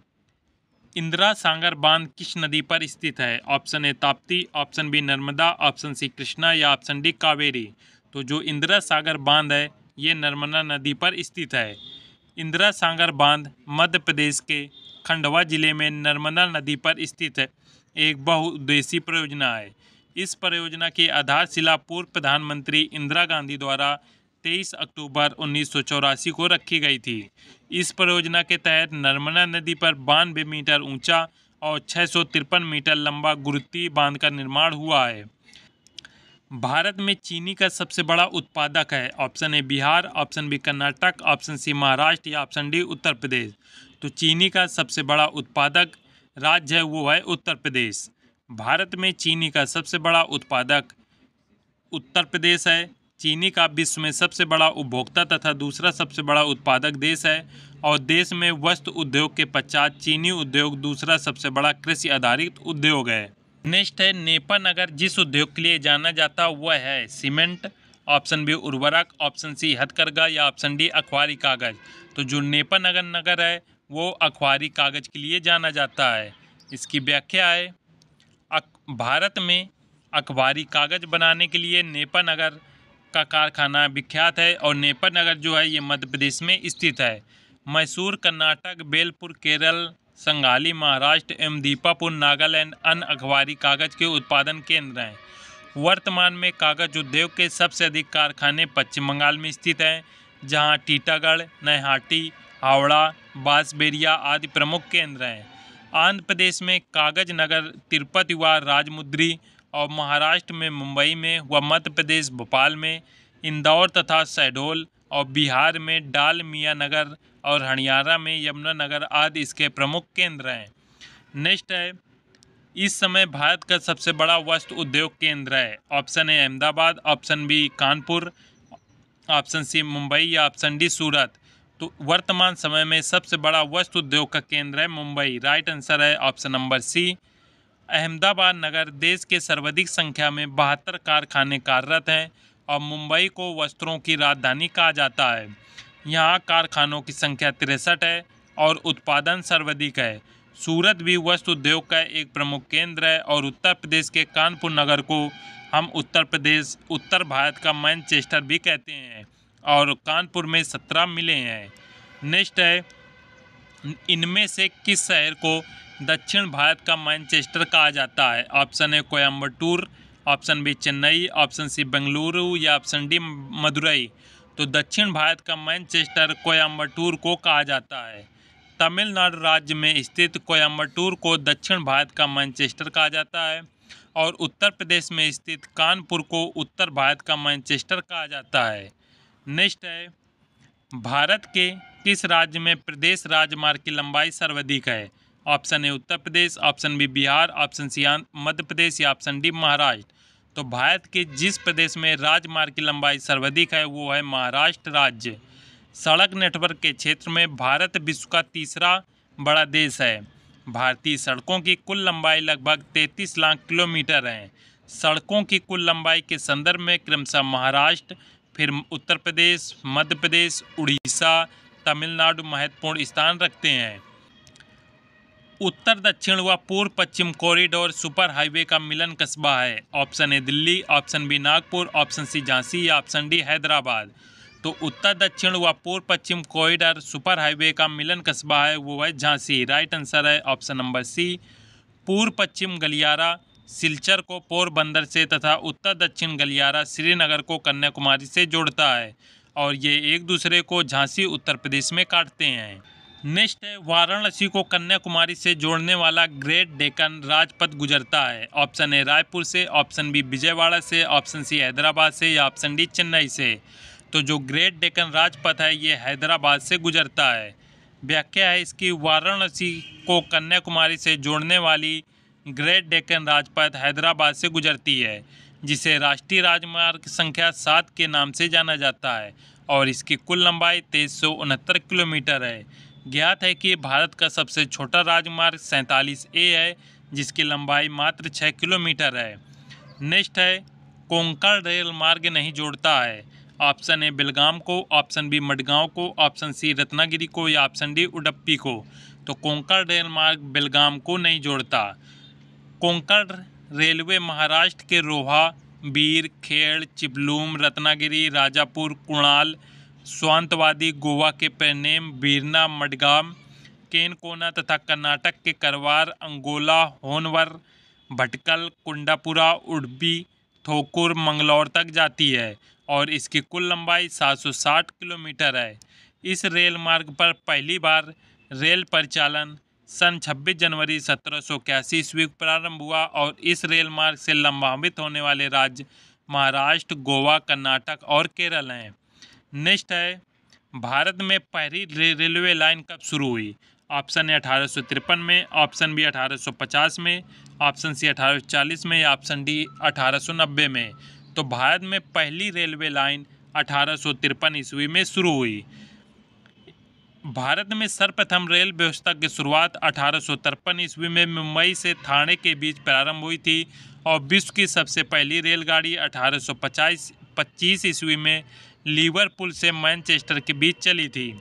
इंदिरा सागर बाँध किस नदी पर स्थित है। Option A Tapti, option B Narmada, option C Krishna या ऑप्शन डी कावेरी। तो जो इंदिरा सागर बाँध है, ये नर्मदा नदी पर स्थित है। इंदिरा सागर बाँध मध्य प्रदेश के खंडवा ज़िले में नर्मदा नदी पर स्थित है। एक बहुउद्देशीय परियोजना है। इस परियोजना की आधारशिला पूर्व प्रधानमंत्री इंदिरा गांधी द्वारा 23 अक्टूबर उन्नीस सौ चौरासी को रखी गई थी। इस परियोजना के तहत नर्मदा नदी पर बानवे मीटर ऊँचा और छः सौ तिरपन मीटर लंबा गुरुती बाँध का निर्माण हुआ है। भारत में चीनी का सबसे बड़ा उत्पादक है, option A Bihar, option B Karnataka, option C Maharashtra या ऑप्शन डी उत्तर प्रदेश। तो चीनी का सबसे बड़ा उत्पादक राज्य है, वो है उत्तर प्रदेश। भारत में चीनी का सबसे बड़ा उत्पादक उत्तर प्रदेश है। चीनी का विश्व में सबसे बड़ा उपभोक्ता तथा दूसरा सबसे बड़ा उत्पादक देश है और देश में वस्त्र उद्योग के पश्चात चीनी उद्योग दूसरा सबसे बड़ा कृषि आधारित उद्योग है। नेक्स्ट है नेपा नगर, जिस उद्योग के लिए जाना जाता वह है, सीमेंट, ऑप्शन बी उर्वरक, ऑप्शन सी हथकरघा या ऑप्शन डी अखबारी कागज़। तो जो नेपा नगर नगर है, वो अखबारी कागज़ के लिए जाना जाता है। इसकी व्याख्या है भारत में अखबारी कागज़ बनाने के लिए नेपा नगर का कारखाना विख्यात है और नेपा नगर जो है ये मध्य प्रदेश में स्थित है। मैसूर, कर्नाटक, बेलपुर, केरल, संगाली, महाराष्ट्र एवं दीपापुर, नागालैंड अन्य अखबारी कागज़ के उत्पादन केंद्र हैं। वर्तमान में कागज़ उद्योग के सबसे अधिक कारखाने पश्चिम बंगाल में स्थित हैं, जहाँ टीटागढ़, नैहाटी, हावड़ा, बांसबेरिया आदि प्रमुख केंद्र हैं। आंध्र प्रदेश में कागज़ नगर, तिरुपति व राजमुद्री और महाराष्ट्र में, मुंबई में व मध्य प्रदेश, भोपाल में, इंदौर तथा शहडोल और बिहार में डाल मियाँ नगर और हरियाणा में यमुनानगर आदि इसके प्रमुख केंद्र हैं। नेक्स्ट है, इस समय भारत का सबसे बड़ा वस्त्र उद्योग केंद्र है। Option A Ahmedabad, option B Kanpur, option C Mumbai या ऑप्शन डी सूरत। तो वर्तमान समय में सबसे बड़ा वस्त्र उद्योग का केंद्र है मुंबई। राइट आंसर है ऑप्शन नंबर सी अहमदाबाद नगर देश के सर्वाधिक संख्या में बहत्तर कारखाने कार्यरत हैं और मुंबई को वस्त्रों की राजधानी कहा जाता है। यहाँ कारखानों की संख्या तिरसठ है और उत्पादन सर्वाधिक है। सूरत भी वस्त्र उद्योग का एक प्रमुख केंद्र है और उत्तर प्रदेश के कानपुर नगर को हम उत्तर प्रदेश, उत्तर भारत का मैनचेस्टर भी कहते हैं और कानपुर में सत्रह मिले हैं। नेक्स्ट है, इनमें से किस शहर को दक्षिण भारत का मैनचेस्टर कहा जाता है। Option A Coimbatore option B, Chennai, option C, Bengaluru या ऑप्शन डी, मदुरई। तो दक्षिण भारत का मैनचेस्टर कोयम्बटूर को कहा जाता है। तमिलनाडु राज्य में स्थित कोयम्बटूर को दक्षिण भारत का मैनचेस्टर कहा जाता है और उत्तर प्रदेश में स्थित कानपुर को उत्तर भारत का मैनचेस्टर कहा जाता है। नेक्स्ट है, भारत के किस राज्य में प्रदेश राजमार्ग की लंबाई सर्वाधिक है? Option A Uttar Pradesh, option B Bihar, option C Madhya Pradesh या ऑप्शन डी महाराष्ट्र। तो भारत के जिस प्रदेश में राजमार्ग की लंबाई सर्वाधिक है, वो है महाराष्ट्र राज्य। सड़क नेटवर्क के क्षेत्र में भारत विश्व का तीसरा बड़ा देश है। भारतीय सड़कों की कुल लंबाई लगभग 33 लाख किलोमीटर है। सड़कों की कुल लंबाई के संदर्भ में क्रमशः महाराष्ट्र, फिर उत्तर प्रदेश, मध्य प्रदेश, उड़ीसा, तमिलनाडु महत्वपूर्ण स्थान रखते हैं। उत्तर, दक्षिण व पूर्व, पश्चिम कॉरिडोर सुपर हाईवे का मिलन कस्बा है। Option A Delhi option B Nagpur option C Jhansi या ऑप्शन डी हैदराबाद। तो उत्तर, दक्षिण व पूर्व, पश्चिम कॉरिडोर सुपर हाईवे का मिलन कस्बा है, वो है झांसी। राइट आंसर है ऑप्शन नंबर सी पूर्व, पश्चिम गलियारा, सिलचर को पोरबंदर से तथा उत्तर, दक्षिण गलियारा, श्रीनगर को कन्याकुमारी से जोड़ता है। और ये एक दूसरे को झांसी, उत्तर प्रदेश में काटते हैं। नेक्स्ट है वाराणसी को कन्याकुमारी से जोड़ने वाला ग्रेट डेकन राजपथ गुजरता है। ऑप्शन ए रायपुर से, ऑप्शन बी विजयवाड़ा से, ऑप्शन सी हैदराबाद से या ऑप्शन डी चेन्नई से। तो जो ग्रेट डेकन राजपथ है, ये हैदराबाद से गुजरता है। व्याख्या है इसकी, वाराणसी को कन्याकुमारी से जोड़ने वाली ग्रेट डेकन राजपथ हैदराबाद से गुजरती है, जिसे राष्ट्रीय राजमार्ग संख्या सात के नाम से जाना जाता है और इसकी कुल लंबाई तेईस किलोमीटर है। ज्ञात है कि भारत का सबसे छोटा राजमार्ग सैंतालीस ए है, जिसकी लंबाई मात्र छः किलोमीटर है। नेक्स्ट है, कोंकण रेल मार्ग नहीं जोड़ता है। ऑप्शन ए, बेलगाम को, ऑप्शन बी, मडगांव को, ऑप्शन सी, रत्नागिरी को या ऑप्शन डी, उडप्पी को। तो कोंकण रेल मार्ग बेलगाम को नहीं जोड़ता। कोंकण रेलवे महाराष्ट्र के रोहा, बीर, खेड़, चिपलूम, रत्नागिरी, राजापुर, कुणाल स्वांतवादी गोवा के पेनेम बीरना मडगाम, केनकोना तथा कर्नाटक के करवार, अंगोला, होनवर, भटकल, कुंडापुरा, उडबी, थोकुर, मंगलौर तक जाती है और इसकी कुल लंबाई 760 किलोमीटर है। इस रेल मार्ग पर पहली बार रेल परिचालन सन 26 जनवरी सत्रह सौ इक्यासी ईस्वी को प्रारंभ हुआ और इस रेल मार्ग से लंबान्वित होने वाले राज्य महाराष्ट्र, गोवा, कर्नाटक और केरल हैं। नेक्स्ट है भारत में पहली रे, रेलवे लाइन कब शुरू हुई? ऑप्शन ए अठारह सौ तिरपन में ऑप्शन बी 1850 में ऑप्शन सी 1840 में या ऑप्शन डी 1890 में। तो भारत में पहली रेलवे लाइन अठारह सौ तिरपन ईस्वी में शुरू हुई। भारत में सर्वप्रथम रेल व्यवस्था की शुरुआत अठारह सौ तिरपन ईस्वी में मुंबई से थाने के बीच प्रारंभ हुई थी और विश्व की सबसे पहली रेलगाड़ी अठारह पच्चीस ईस्वी में लीवरपूल से मैनचेस्टर के बीच चली थी।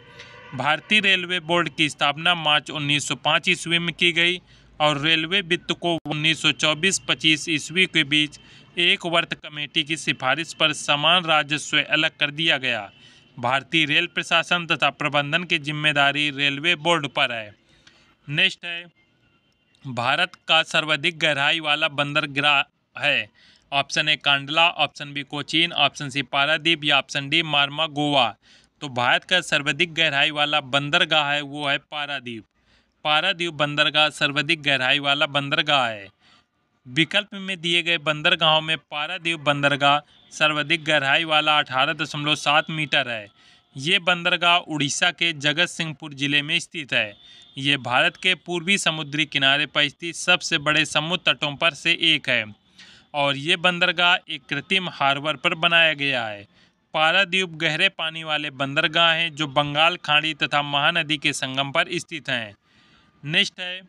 भारतीय रेलवे बोर्ड की स्थापना मार्च 1905 ईस्वी में की गई और रेलवे वित्त को 1924-25 ईस्वी के बीच एक वर्त कमेटी की सिफारिश पर समान राजस्व अलग कर दिया गया। भारतीय रेल प्रशासन तथा प्रबंधन की ज़िम्मेदारी रेलवे बोर्ड पर है। नेक्स्ट है, भारत का सर्वाधिक गहराई वाला बंदरगाह है। Option A Kandla, option B Cochin, option C Paradip या ऑप्शन डी मारमा गोवा। तो भारत का सर्वाधिक गहराई वाला बंदरगाह है, वो है पारादीप। पारादीप बंदरगाह सर्वाधिक गहराई वाला बंदरगाह है। विकल्प में दिए गए बंदरगाहों में पारादीप बंदरगाह सर्वाधिक गहराई वाला अठारह दशमलव सात मीटर है। ये बंदरगाह उड़ीसा के जगत सिंहपुर ज़िले में स्थित है। ये भारत के पूर्वी समुद्री किनारे पर स्थित सबसे बड़े समुद्र तटों पर से एक है। और ये बंदरगाह एक कृत्रिम हार्बर पर बनाया गया है। पारादीप गहरे पानी वाले बंदरगाह हैं जो बंगाल खाड़ी तथा महानदी के संगम पर स्थित हैं। नेक्स्ट है,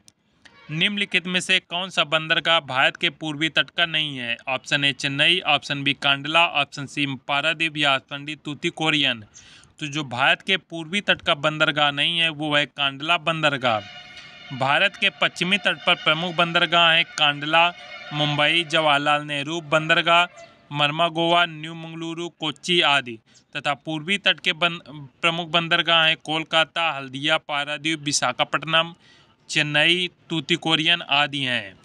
निम्नलिखित में से कौन सा बंदरगाह भारत के पूर्वी तट का नहीं है? Option A Chennai, option B Kandla, option C Paradip या ऑप्शन डी तूती कोरियन तो जो भारत के पूर्वी तट का बंदरगाह नहीं है, वो है कांडला बंदरगाह। भारत के पश्चिमी तट पर प्रमुख बंदरगाह हैं कांडला मुंबई जवाहरलाल नेहरू बंदरगाह मरमा गोवा न्यू मंगलुरु कोच्चि आदि तथा पूर्वी तट के बन, प्रमुख बंदरगाह हैं कोलकाता हल्दिया पारादीप विशाखापट्टनम चेन्नई तूतीकोरियन आदि हैं।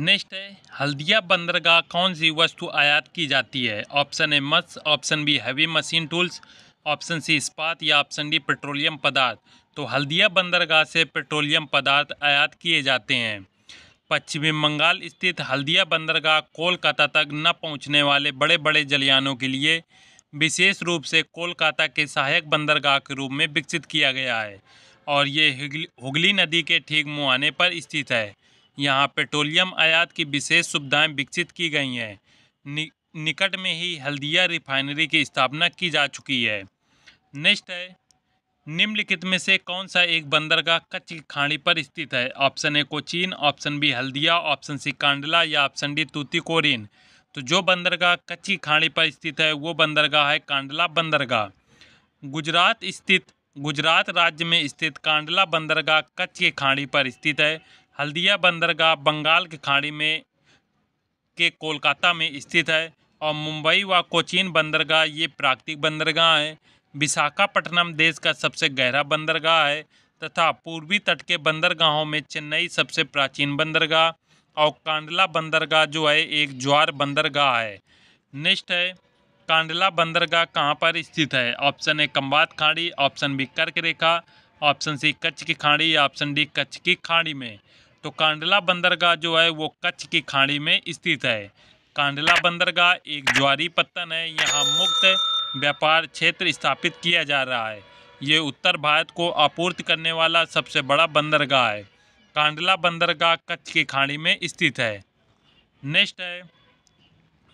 नेक्स्ट है हल्दिया बंदरगाह कौन सी वस्तु आयात की जाती है? Option A Matsya option B heavy machine tools option C इस्पात या ऑप्शन डी पेट्रोलियम पदार्थ। तो हल्दिया बंदरगाह से पेट्रोलियम पदार्थ आयात किए जाते हैं। पश्चिमी बंगाल स्थित हल्दिया बंदरगाह कोलकाता तक न पहुँचने वाले बड़े बड़े जलयानों के लिए विशेष रूप से कोलकाता के सहायक बंदरगाह के रूप में विकसित किया गया है और ये हुगली नदी के ठीक मुहाने पर स्थित है। यहाँ पेट्रोलियम आयात की विशेष सुविधाएँ विकसित की गई हैं। नि, निकट में ही हल्दिया रिफाइनरी की स्थापना की जा चुकी है। नेक्स्ट है निम्नलिखित में से कौन सा एक बंदरगाह कच्छ की खाड़ी पर स्थित है? Option A Cochin, option B Haldia, option C Kandla या ऑप्शन डी तूतीकोरिन। तो जो बंदरगाह कच्छ की खाड़ी पर स्थित है, वो बंदरगाह है कांडला बंदरगाह। गुजरात स्थित, गुजरात राज्य में स्थित कांडला बंदरगाह कच्छ की खाड़ी पर स्थित है। हल्दिया बंदरगाह बंगाल की खाड़ी में, के कोलकाता में स्थित है और मुंबई व कोचीन बंदरगाह ये प्राकृतिक बंदरगाह है। विशाखापट्टनम देश का सबसे गहरा बंदरगाह है तथा पूर्वी तट के बंदरगाहों में चेन्नई सबसे प्राचीन बंदरगाह और कांडला बंदरगाह जो है एक ज्वार बंदरगाह है। नेक्स्ट है, कांडला बंदरगाह कहाँ पर स्थित है? ऑप्शन ए, कम्बात खाड़ी, ऑप्शन बी, कर्क रेखा, ऑप्शन सी, कच्छ की खाड़ी, ऑप्शन डी, कच्छ की खाड़ी में। तो कांडला बंदरगाह जो है वो कच्छ की खाड़ी में स्थित है। कांडला बंदरगाह एक ज्वारी पत्तन है, यहाँ मुक्त व्यापार क्षेत्र स्थापित किया जा रहा है। ये उत्तर भारत को आपूर्ति करने वाला सबसे बड़ा बंदरगाह है। कांडला बंदरगाह कच्छ की खाड़ी में स्थित है। नेक्स्ट है,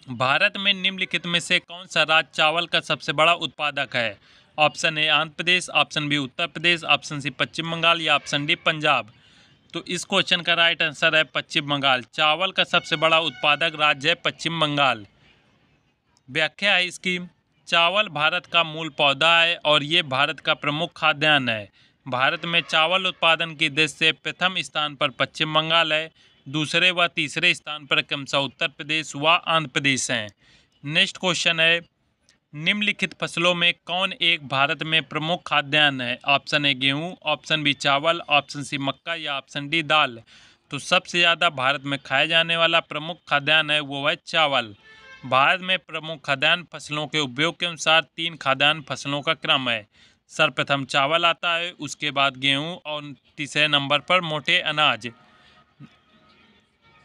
भारत में निम्नलिखित में से कौन सा राज्य चावल का सबसे बड़ा उत्पादक है? Option A, Andhra Pradesh, option B, Uttar Pradesh, option C, Paschim Bengal या ऑप्शन डी, पंजाब। तो इस क्वेश्चन का राइट आंसर है पश्चिम बंगाल। चावल का सबसे बड़ा उत्पादक राज्य है पश्चिम बंगाल। व्याख्या है इसकी चावल भारत का मूल पौधा है और ये भारत का प्रमुख खाद्यान्न है। भारत में चावल उत्पादन की दृष्टि से प्रथम स्थान पर पश्चिम बंगाल है, दूसरे व तीसरे स्थान पर क्रमशः उत्तर प्रदेश व आंध्र प्रदेश हैं। नेक्स्ट क्वेश्चन है, निम्नलिखित फ़सलों में कौन एक भारत में प्रमुख खाद्यान्न है? ऑप्शन ए गेहूँ, ऑप्शन बी चावल, ऑप्शन सी मक्का या ऑप्शन डी दाल। तो सबसे ज़्यादा भारत में खाया जाने वाला प्रमुख खाद्यान्न है, वो है चावल। भारत में प्रमुख खाद्यान्न फ़सलों के उपयोग के अनुसार तीन खाद्यान्न फ़सलों का क्रम है। सर्वप्रथम चावल आता है, उसके बाद गेहूँ और तीसरे नंबर पर मोटे अनाज।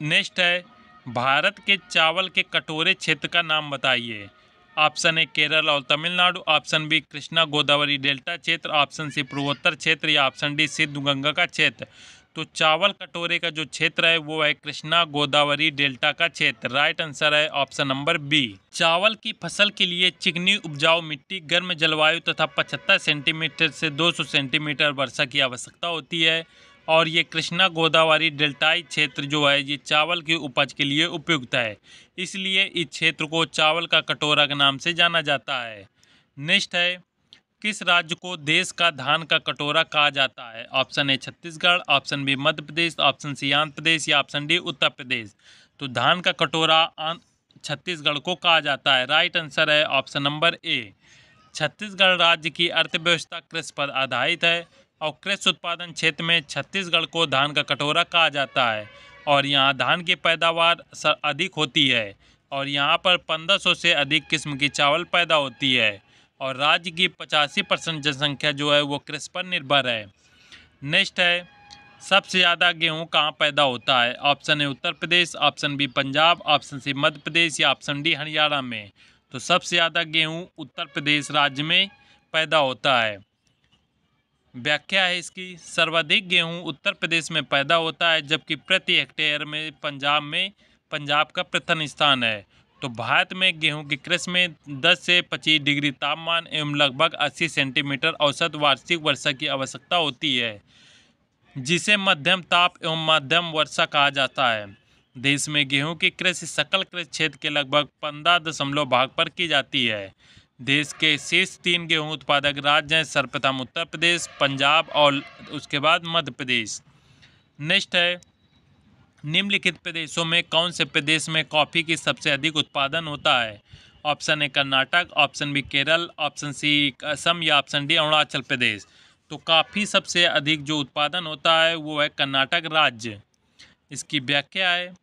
नेक्स्ट है, भारत के चावल के कटोरे क्षेत्र का नाम बताइए। ऑप्शन ए केरल और Tamil Nadu, option B Krishna Godavari delta क्षेत्र, ऑप्शन सी पूर्वोत्तर क्षेत्र या ऑप्शन डी सिद्ध गंगा का क्षेत्र। तो चावल कटोरे का जो क्षेत्र है, वो है कृष्णा गोदावरी डेल्टा का क्षेत्र। राइट आंसर है ऑप्शन नंबर बी चावल की फ़सल के लिए चिकनी उपजाऊ मिट्टी गर्म जलवायु तथा पचहत्तर सेंटीमीटर से 200 सेंटीमीटर वर्षा की आवश्यकता होती है। और ये कृष्णा गोदावरी डेल्टाई क्षेत्र जो है, ये चावल की उपज के लिए उपयुक्त है। इसलिए इस क्षेत्र को चावल का कटोरा के नाम से जाना जाता है। नेक्स्ट है किस राज्य को देश का धान का कटोरा कहा जाता है? Option A, Chhattisgarh, option B, Madhya Pradesh, option C, Andhra Pradesh या ऑप्शन डी, उत्तर प्रदेश। तो धान का कटोरा छत्तीसगढ़ को कहा जाता है। राइट आंसर है ऑप्शन नंबर ए। छत्तीसगढ़ राज्य की अर्थव्यवस्था कृषि पर आधारित है और कृषि उत्पादन क्षेत्र में छत्तीसगढ़ को धान का कटोरा कहा जाता है और यहाँ धान की पैदावार अधिक होती है और यहाँ पर पंद्रह सौ से अधिक किस्म की चावल पैदा होती है। और राज्य की पचासी परसेंट जनसंख्या जो है वो कृषि पर निर्भर है। नेक्स्ट है, सबसे ज़्यादा गेहूँ कहाँ पैदा होता है? Option A Uttar Pradesh, option B Punjab, option C Madhya Pradesh या ऑप्शन डी हरियाणा में। तो सबसे ज़्यादा गेहूँ उत्तर प्रदेश राज्य में पैदा होता है। व्याख्या है इसकी, सर्वाधिक गेहूँ उत्तर प्रदेश में पैदा होता है, जबकि प्रति हेक्टेयर में पंजाब में, पंजाब का प्रथम स्थान है। तो भारत में गेहूँ की कृषि में 10 से 25 डिग्री तापमान एवं लगभग 80 सेंटीमीटर औसत वार्षिक वर्षा की आवश्यकता होती है, जिसे मध्यम ताप एवं मध्यम वर्षा कहा जाता है। देश में गेहूँ की कृषि सकल कृषि क्षेत्र के लगभग पंद्रह दशमलव भाग पर की जाती है। देश के शीर्ष तीन गेहूँ उत्पादक राज्य हैं, सर्वप्रथम उत्तर प्रदेश, पंजाब और उसके बाद मध्य प्रदेश। नेक्स्ट है निम्नलिखित प्रदेशों में कौन से प्रदेश में कॉफ़ी की सबसे अधिक उत्पादन होता है? Option A Karnataka, option B Kerala, option C Assam या ऑप्शन डी अरुणाचल प्रदेश। तो काफ़ी सबसे अधिक जो उत्पादन होता है वो है कर्नाटक राज्य। इसकी व्याख्या है,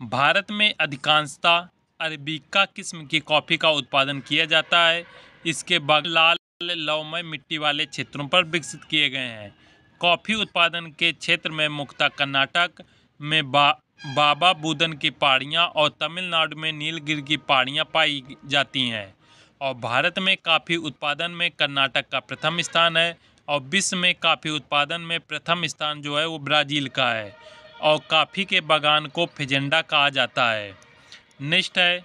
भारत में अधिकांशता अरबिका किस्म की कॉफ़ी का उत्पादन किया जाता है। इसके बाद लाल लवमय मिट्टी वाले क्षेत्रों पर विकसित किए गए हैं। कॉफ़ी उत्पादन के क्षेत्र में मुख्यतः कर्नाटक में बा, बाबा बुदन की पहाड़ियाँ और तमिलनाडु में नीलगिरी की पहाड़ियाँ पाई जाती हैं। और भारत में काफ़ी उत्पादन में कर्नाटक का प्रथम स्थान है और विश्व में काफ़ी उत्पादन में प्रथम स्थान जो है वो ब्राज़ील का है और काफ़ी के बागान को फिजेंडा कहा जाता है। नेक्स्ट है,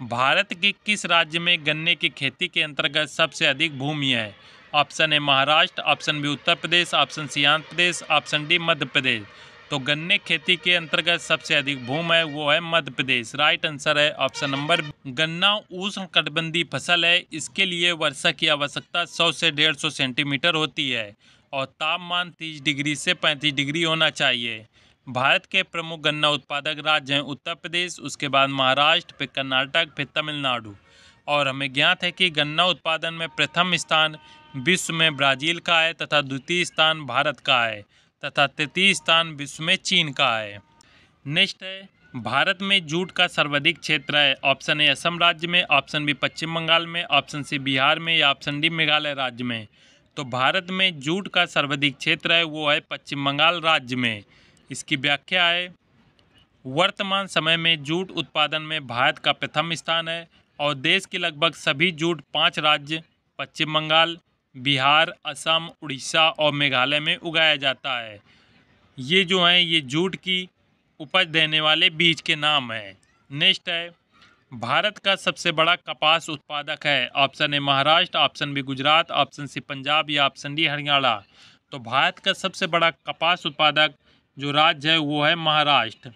भारत के किस राज्य में गन्ने की खेती के अंतर्गत सबसे अधिक भूमि है? Option A Maharashtra, option B Uttar Pradesh, option C Andhra Pradesh, option D Madhya Pradesh. तो गन्ने खेती के अंतर्गत सबसे अधिक भूमि है, वो है मध्य प्रदेश। राइट आंसर है ऑप्शन नंबर गन्ना उष्ण कटबंधी फ़सल है, इसके लिए वर्षा की आवश्यकता 100 से 150 सेंटीमीटर होती है और तापमान 30 डिग्री से 35 डिग्री होना चाहिए। भारत के प्रमुख गन्ना उत्पादक राज्य हैं उत्तर प्रदेश, उसके बाद महाराष्ट्र, फिर कर्नाटक, फिर तमिलनाडु। और हमें ज्ञात है कि गन्ना उत्पादन में प्रथम स्थान विश्व में ब्राज़ील का है तथा द्वितीय स्थान भारत का है। तथा तृतीय स्थान विश्व में चीन का है। नेक्स्ट है, भारत में जूट का सर्वाधिक क्षेत्र है। ऑप्शन ए असम राज्य में ऑप्शन बी पश्चिम बंगाल में ऑप्शन सी बिहार में या ऑप्शन डी मेघालय राज्य में। तो भारत में जूट का सर्वाधिक क्षेत्र है, वो है पश्चिम बंगाल राज्य में। इसकी व्याख्या है, वर्तमान समय में जूट उत्पादन में भारत का प्रथम स्थान है और देश के लगभग सभी जूट पाँच राज्य, पश्चिम बंगाल बिहार, असम, उड़ीसा और मेघालय में उगाया जाता है। ये जो हैं, ये जूट की उपज देने वाले बीज के नाम हैं। नेक्स्ट है, भारत का सबसे बड़ा कपास उत्पादक है। Option A Maharashtra option B Gujarat option C Punjab, या ऑप्शन डी हरियाणा। तो भारत का सबसे बड़ा कपास उत्पादक जो राज्य है, वो है महाराष्ट्र।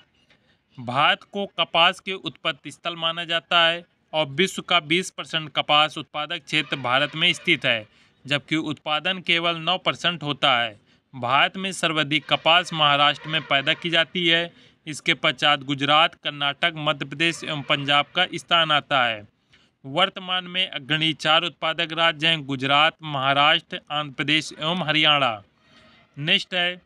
भारत को कपास के उत्पत्ति स्थल माना जाता है और विश्व का 20 परसेंट कपास उत्पादक क्षेत्र भारत में स्थित है। जबकि उत्पादन केवल नौ परसेंट होता है। भारत में सर्वाधिक कपास महाराष्ट्र में पैदा की जाती है। इसके पश्चात गुजरात, कर्नाटक, मध्य प्रदेश एवं पंजाब का स्थान आता है। वर्तमान में अग्रणी चार उत्पादक राज्य हैं गुजरात, महाराष्ट्र, आंध्र प्रदेश एवं हरियाणा। नेक्स्ट है,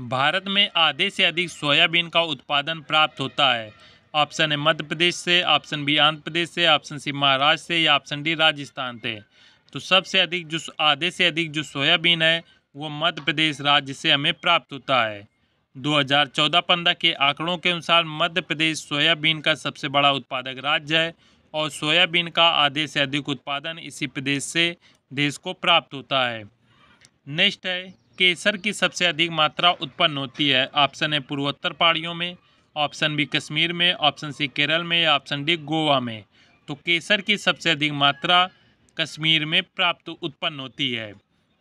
भारत में आधे से अधिक सोयाबीन का उत्पादन प्राप्त होता है। ऑप्शन है मध्य प्रदेश से, ऑप्शन बी आंध्र प्रदेश से, ऑप्शन सी महाराष्ट्र से या ऑप्शन डी राजस्थान से। तो सबसे अधिक जो आधे से अधिक जो सोयाबीन है, वो मध्य प्रदेश राज्य से हमें प्राप्त होता है। 2014-15 के आंकड़ों के अनुसार मध्य प्रदेश सोयाबीन का सबसे बड़ा उत्पादक राज्य है और सोयाबीन का आधे से अधिक उत्पादन इसी प्रदेश से देश को प्राप्त होता है। नेक्स्ट है, केसर की सबसे अधिक मात्रा उत्पन्न होती है। ऑप्शन है पूर्वोत्तर पहाड़ियों में, ऑप्शन बी कश्मीर में, ऑप्शन सी केरल में या ऑप्शन डी गोवा में। तो केसर की सबसे अधिक मात्रा कश्मीर में प्राप्त उत्पन्न होती है।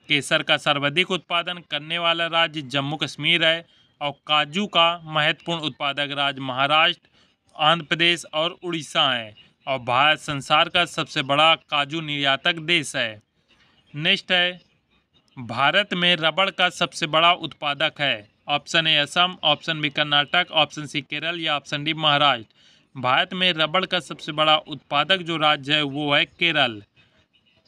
केसर का सर्वाधिक उत्पादन करने वाला राज्य जम्मू कश्मीर है और काजू का महत्वपूर्ण उत्पादक राज्य महाराष्ट्र, आंध्र प्रदेश और उड़ीसा है और भारत संसार का सबसे बड़ा काजू निर्यातक देश है। नेक्स्ट है, भारत में रबड़ का सबसे बड़ा उत्पादक है। Option A Assam, option B Karnataka, option C Kerala या ऑप्शन डी महाराष्ट्र। भारत में रबड़ का सबसे बड़ा उत्पादक जो राज्य है वो है केरल।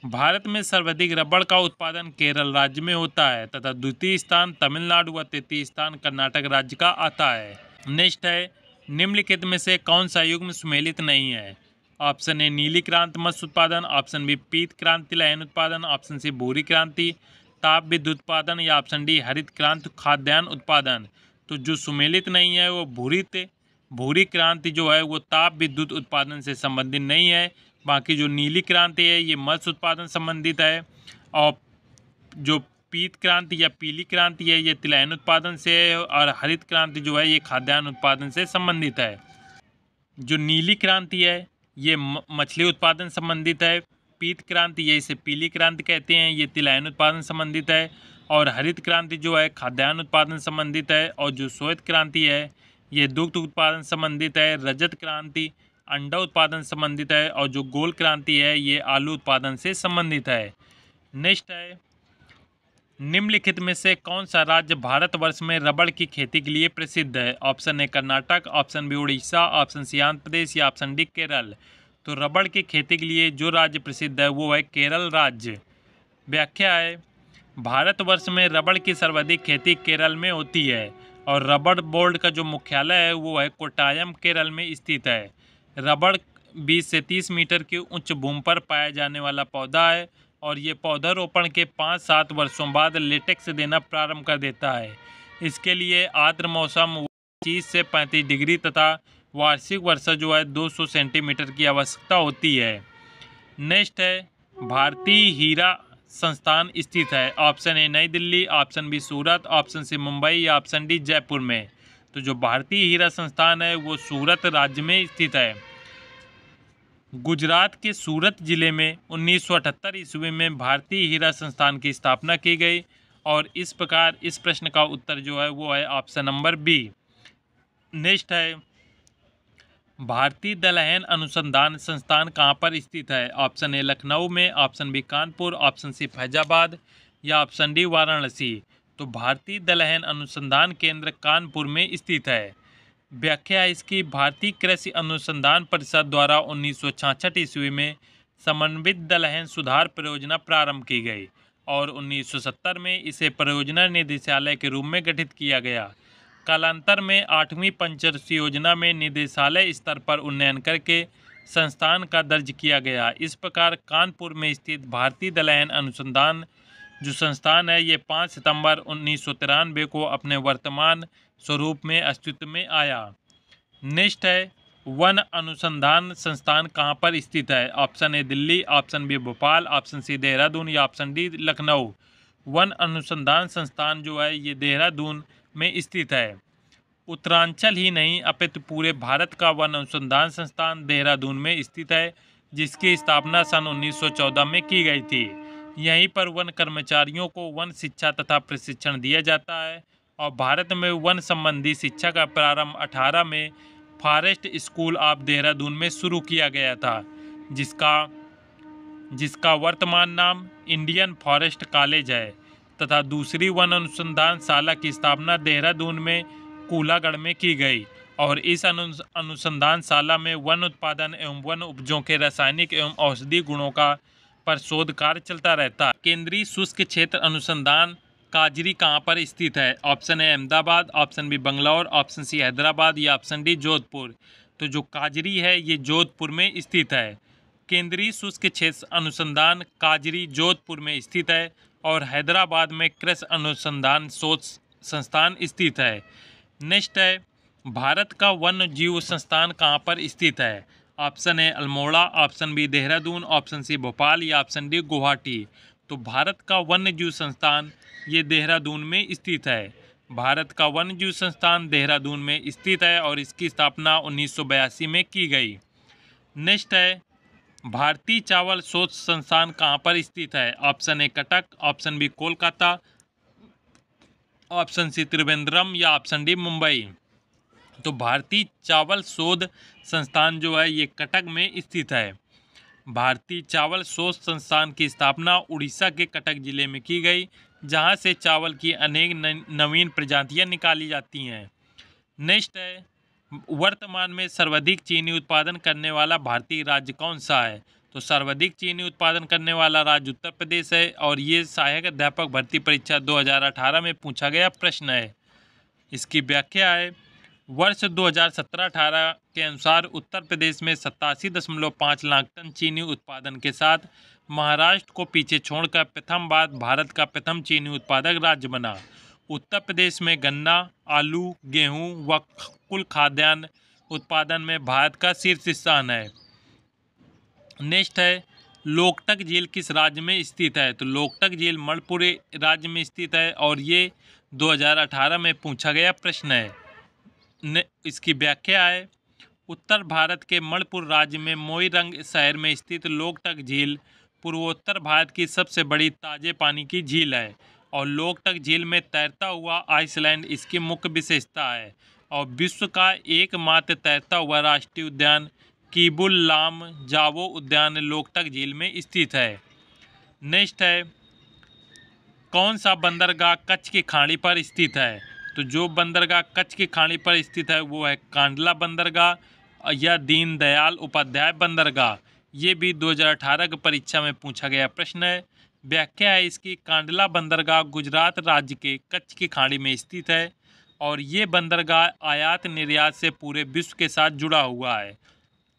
भारत में सर्वाधिक रबड़ का उत्पादन केरल राज्य में होता है तथा द्वितीय स्थान तमिलनाडु व तृतीय स्थान कर्नाटक राज्य का आता है। नेक्स्ट है, निम्नलिखित में से कौन सा युग्म सुमेलित नहीं है? ऑप्शन ए, नीली क्रांति मत्स्य उत्पादन, ऑप्शन बी, पीत क्रांति लयन उत्पादन, ऑप्शन सी भूरी क्रांति, ताप विद्युत उत्पादन या ऑप्शन डी, हरित क्रांति, खाद्यान्न उत्पादन। तो जो सुमेलित नहीं है, वो भूरित, भूरी क्रांति जो है, वो ताप विद्युत उत्पादन से संबंधित नहीं है। बाकी जो नीली क्रांति है, ये मत्स्य उत्पादन संबंधित है, और जो पीत क्रांति या पीली क्रांति है, ये तिलैन उत्पादन से और हरित क्रांति जो है, ये खाद्यान्न उत्पादन से संबंधित है। जो नीली क्रांति है, ये मछली उत्पादन संबंधित है, पीत क्रांति, ये इसे पीली क्रांति कहते हैं, ये तिलैन उत्पादन संबंधित है, और हरित क्रांति जो है, खाद्यान्न उत्पादन संबंधित है, और जो श्वेत क्रांति है, ये दुग्ध उत्पादन संबंधित है, रजत क्रांति अंडा उत्पादन संबंधित है और जो गोल क्रांति है, ये आलू उत्पादन से संबंधित है। नेक्स्ट है, निम्नलिखित में से कौन सा राज्य भारतवर्ष में रबड़ की खेती के लिए प्रसिद्ध है? Option A Karnataka, option B Orissa, option C Andhra Pradesh या ऑप्शन डी केरल। तो रबड़ की खेती के लिए जो राज्य प्रसिद्ध है, वो है केरल राज्य। व्याख्या है, भारतवर्ष में रबड़ की सर्वाधिक खेती केरल में होती है और रबड़ बोर्ड का जो मुख्यालय है, वो है कोटायम केरल में स्थित है। रबड़ 20 से 30 मीटर की उच्च भूमि पर पाया जाने वाला पौधा है और ये पौधारोपण के पाँच सात वर्षों बाद लेटेक्स देना प्रारंभ कर देता है। इसके लिए आर्द्र मौसम पच्चीस से पैंतीस डिग्री तथा वार्षिक वर्षा जो है 200 सेंटीमीटर की आवश्यकता होती है। नेक्स्ट है, भारतीय हीरा संस्थान स्थित है। Option A, Nai Delhi, option B, Surat, option C, Mumbai या ऑप्शन डी, जयपुर में। तो जो भारतीय हीरा संस्थान है, वो सूरत राज्य में स्थित है। गुजरात के सूरत ज़िले में उन्नीस सौ अठहत्तर ईस्वी में भारतीय हीरा संस्थान की स्थापना की गई और इस प्रकार इस प्रश्न का उत्तर जो है, वो है ऑप्शन नंबर बी। नेक्स्ट है, भारतीय दलहन अनुसंधान संस्थान कहाँ पर स्थित है? ऑप्शन ए लखनऊ में, option B Kanpur, option C Faizabad या ऑप्शन डी वाराणसी। तो भारतीय दलहन अनुसंधान केंद्र कानपुर में स्थित है। व्याख्या इसकी, भारतीय कृषि अनुसंधान परिषद द्वारा उन्नीस ईस्वी में समन्वित दलहन सुधार परियोजना प्रारंभ की गई और 1970 में इसे परियोजना निदेशालय के रूप में गठित किया गया। कालांतर में आठवीं पंचवर्षीय योजना में निदेशालय स्तर पर उन्नयन करके संस्थान का दर्ज किया गया। इस प्रकार कानपुर में स्थित भारतीय दलहन अनुसंधान जो संस्थान है, ये पाँच सितंबर उन्नीस सौ तिरानवे को अपने वर्तमान स्वरूप में अस्तित्व में आया। नेक्स्ट है, वन अनुसंधान संस्थान कहाँ पर स्थित है? Option A Delhi, option B Bhopal, option C Dehradun या ऑप्शन डी लखनऊ। वन अनुसंधान संस्थान जो है, ये देहरादून में स्थित है। उत्तरांचल ही नहीं, अपितु पूरे भारत का वन अनुसंधान संस्थान देहरादून में स्थित है, जिसकी स्थापना सन 1914 में की गई थी। यहीं पर वन कर्मचारियों को वन शिक्षा तथा प्रशिक्षण दिया जाता है और भारत में वन संबंधी शिक्षा का प्रारंभ 18 में फॉरेस्ट स्कूल ऑफ़ देहरादून में शुरू किया गया था, जिसका जिसका वर्तमान नाम इंडियन फॉरेस्ट कॉलेज है तथा दूसरी वन अनुसंधान शाला की स्थापना देहरादून में कूलागढ़ में की गई और इस अनुसंधान शाला में वन उत्पादन एवं वन उपजों के रासायनिक एवं औषधि गुणों का पर शोध कार्य चलता रहता। है केंद्रीय शुष्क क्षेत्र अनुसंधान काजरी कहाँ पर स्थित है? Option A Ahmedabad, option B Bangalore, option C Hyderabad, या ऑप्शन डी जोधपुर। तो जो काजरी है, ये जोधपुर में स्थित है। केंद्रीय शुष्क क्षेत्र अनुसंधान काजरी जोधपुर में स्थित है और हैदराबाद में कृषि अनुसंधान शोध संस्थान स्थित है। नेक्स्ट है, भारत का वन्य जीव संस्थान कहाँ पर स्थित है? Option A Almora, option B Dehradun, option C Bhopal या ऑप्शन डी गुवाहाटी। तो भारत का वन्य जीव संस्थान ये देहरादून में स्थित है। भारत का वन्य जीव संस्थान देहरादून में स्थित है और इसकी स्थापना उन्नीस सौ बयासी में की गई। नेक्स्ट है, भारतीय चावल शोध संस्थान कहाँ पर स्थित है? Option A Cuttack, option B Kolkata, option C Trivandrum या ऑप्शन डी मुंबई। तो भारतीय चावल शोध संस्थान जो है, ये कटक में स्थित है। भारतीय चावल शोध संस्थान की स्थापना उड़ीसा के कटक ज़िले में की गई, जहाँ से चावल की अनेक नवीन प्रजातियाँ निकाली जाती हैं। नेक्स्ट है, वर्तमान में सर्वाधिक चीनी उत्पादन करने वाला भारतीय राज्य कौन सा है? तो सर्वाधिक चीनी उत्पादन करने वाला राज्य उत्तर प्रदेश है, और ये सहायक अध्यापक भर्ती परीक्षा 2018 में पूछा गया प्रश्न है। इसकी व्याख्या है वर्ष 2017-18 के अनुसार उत्तर प्रदेश में सत्तासी दशमलव पाँच लाख टन चीनी उत्पादन के साथ महाराष्ट्र को पीछे छोड़कर प्रथम बार भारत का प्रथम चीनी उत्पादक राज्य बना। उत्तर प्रदेश में गन्ना, आलू, गेहूँ व कुल खाद्यान्न उत्पादन में भारत का शीर्ष स्थान है। नेक्स्ट है, लोकटक झील किस राज्य में स्थित है? तो लोकटक झील मणिपुर राज्य में स्थित है और ये 2018 में पूछा गया प्रश्न है। ने इसकी व्याख्या है। उत्तर भारत के मणिपुर राज्य में मोईरंग शहर में स्थित लोकटक झील पूर्वोत्तर भारत की सबसे बड़ी ताजे पानी की झील है और लोकटक झील में तैरता हुआ आइसलैंड इसकी मुख्य विशेषता है और विश्व का एकमात्र तैरता हुआ राष्ट्रीय उद्यान कीबुल लाम जावो उद्यान लोकटक झील में स्थित है। नेक्स्ट है, कौन सा बंदरगाह कच्छ की खाड़ी पर स्थित है? तो जो बंदरगाह कच्छ की खाड़ी पर स्थित है, वो है कांडला बंदरगाह या दीनदयाल उपाध्याय बंदरगाह। ये भी 2018 की परीक्षा में पूछा गया प्रश्न है। व्याख्या है इसकी, कांडला बंदरगाह गुजरात राज्य के कच्छ की खाड़ी में स्थित है और ये बंदरगाह आयात निर्यात से पूरे विश्व के साथ जुड़ा हुआ है।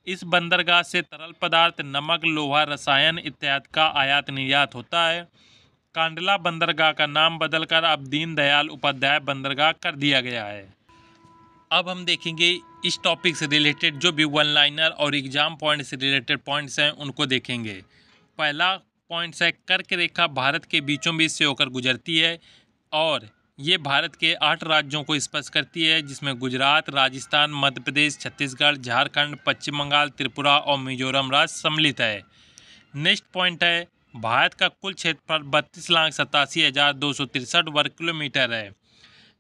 इस बंदरगाह से तरल पदार्थ, नमक, लोहा, रसायन इत्यादि का आयात निर्यात होता है। कांडला बंदरगाह का नाम बदलकर अब दीनदयाल उपाध्याय बंदरगाह कर दिया गया है। अब हम देखेंगे इस टॉपिक से रिलेटेड जो भी वन लाइनर और एग्ज़ाम पॉइंट से रिलेटेड पॉइंट्स हैं, उनको देखेंगे। पहला पॉइंट्स है, कर्क रेखा भारत के बीचों बीच से होकर गुजरती है और ये भारत के आठ राज्यों को स्पर्श करती है, जिसमें गुजरात, राजस्थान, मध्य प्रदेश, छत्तीसगढ़, झारखंड, पश्चिम बंगाल, त्रिपुरा और मिजोरम राज्य सम्मिलित है। नेक्स्ट पॉइंट है भारत का कुल क्षेत्रफल बत्तीस लाख सतासी हज़ार दो सौ तिरसठ वर्ग किलोमीटर है।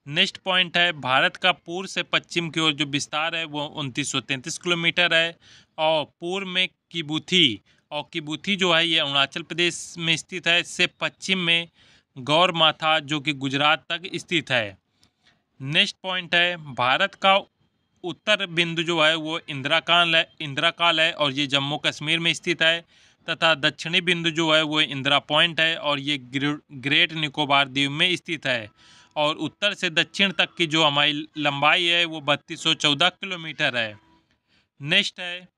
नेक्स्ट पॉइंट है, भारत का पूर्व से पश्चिम की ओर जो विस्तार है, वो उनतीस सौ तैंतीस किलोमीटर है और पूर्व में किबूथी और किबूथी जो है, ये अरुणाचल प्रदेश में स्थित है। इससे पश्चिम में गौर माथा जो कि गुजरात तक स्थित है। नेक्स्ट पॉइंट है, भारत का उत्तर बिंदु जो है, वो इंदिरा काल है, इंदिरा काल है और ये जम्मू कश्मीर में स्थित है। तथा दक्षिणी बिंदु जो है वो इंदिरा पॉइंट है और ये ग्रेट निकोबार द्वीप में स्थित है। और उत्तर से दक्षिण तक की जो हमारी लंबाई है वो बत्तीस किलोमीटर है। नेक्स्ट है,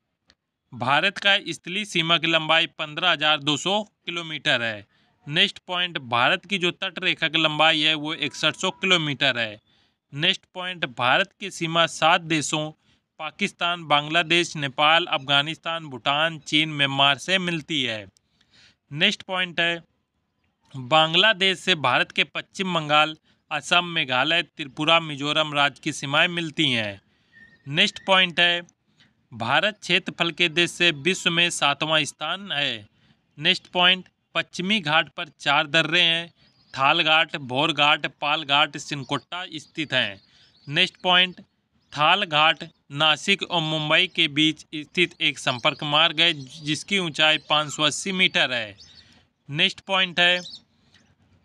भारत का स्थलीय सीमा की लंबाई पंद्रह हज़ार दो सौ किलोमीटर है। नेक्स्ट पॉइंट, भारत की जो तट रेखा की लंबाई है वो इकसठ किलोमीटर है। नेक्स्ट पॉइंट, भारत की सीमा सात देशों पाकिस्तान, बांग्लादेश, नेपाल, अफ़गानिस्तान, भूटान, चीन, म्यांमार से मिलती है। नेक्स्ट पॉइंट है, बांग्लादेश से भारत के पश्चिम बंगाल, असम, मेघालय, त्रिपुरा, मिजोरम राज्य की सीमाएँ मिलती हैं। नेक्स्ट पॉइंट है, भारत क्षेत्रफल के देश से विश्व में सातवां स्थान है। नेक्स्ट पॉइंट, पश्चिमी घाट पर चार दर्रे हैं थाल घाट भोर घाट पाल घाट सिनकोट्टा स्थित हैं। नेक्स्ट पॉइंट थाल घाट नासिक और मुंबई के बीच स्थित एक संपर्क मार्ग है, जिसकी ऊंचाई 580 मीटर है। नेक्स्ट पॉइंट है,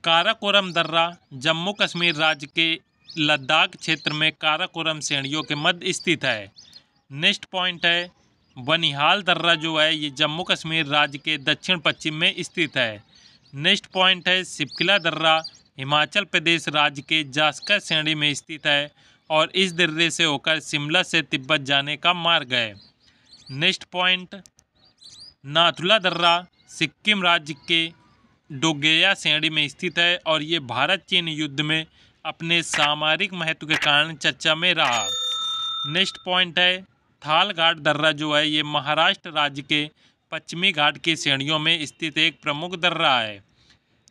काराकोरम दर्रा, जम्मू कश्मीर राज्य के लद्दाख क्षेत्र में काराकोरम श्रेणियों के मध्य स्थित है। नेक्स्ट पॉइंट है, बनिहाल दर्रा जो है, ये जम्मू कश्मीर राज्य के दक्षिण पश्चिम में स्थित है। नेक्स्ट पॉइंट है, सिपकिला दर्रा, हिमाचल प्रदेश राज्य के जास्कर श्रेणी में स्थित है। और इस दर्रे से होकर शिमला से तिब्बत जाने का मार्ग है। नेक्स्ट पॉइंट, नाथुला दर्रा सिक्किम राज्य के डोगेया श्रेणी में स्थित है और ये भारत चीन युद्ध में अपने सामरिक महत्व के कारण चर्चा में रहा। नेक्स्ट पॉइंट है, थाल घाट दर्रा जो है ये महाराष्ट्र राज्य के पश्चिमी घाट की श्रेणियों में स्थित एक प्रमुख दर्रा है।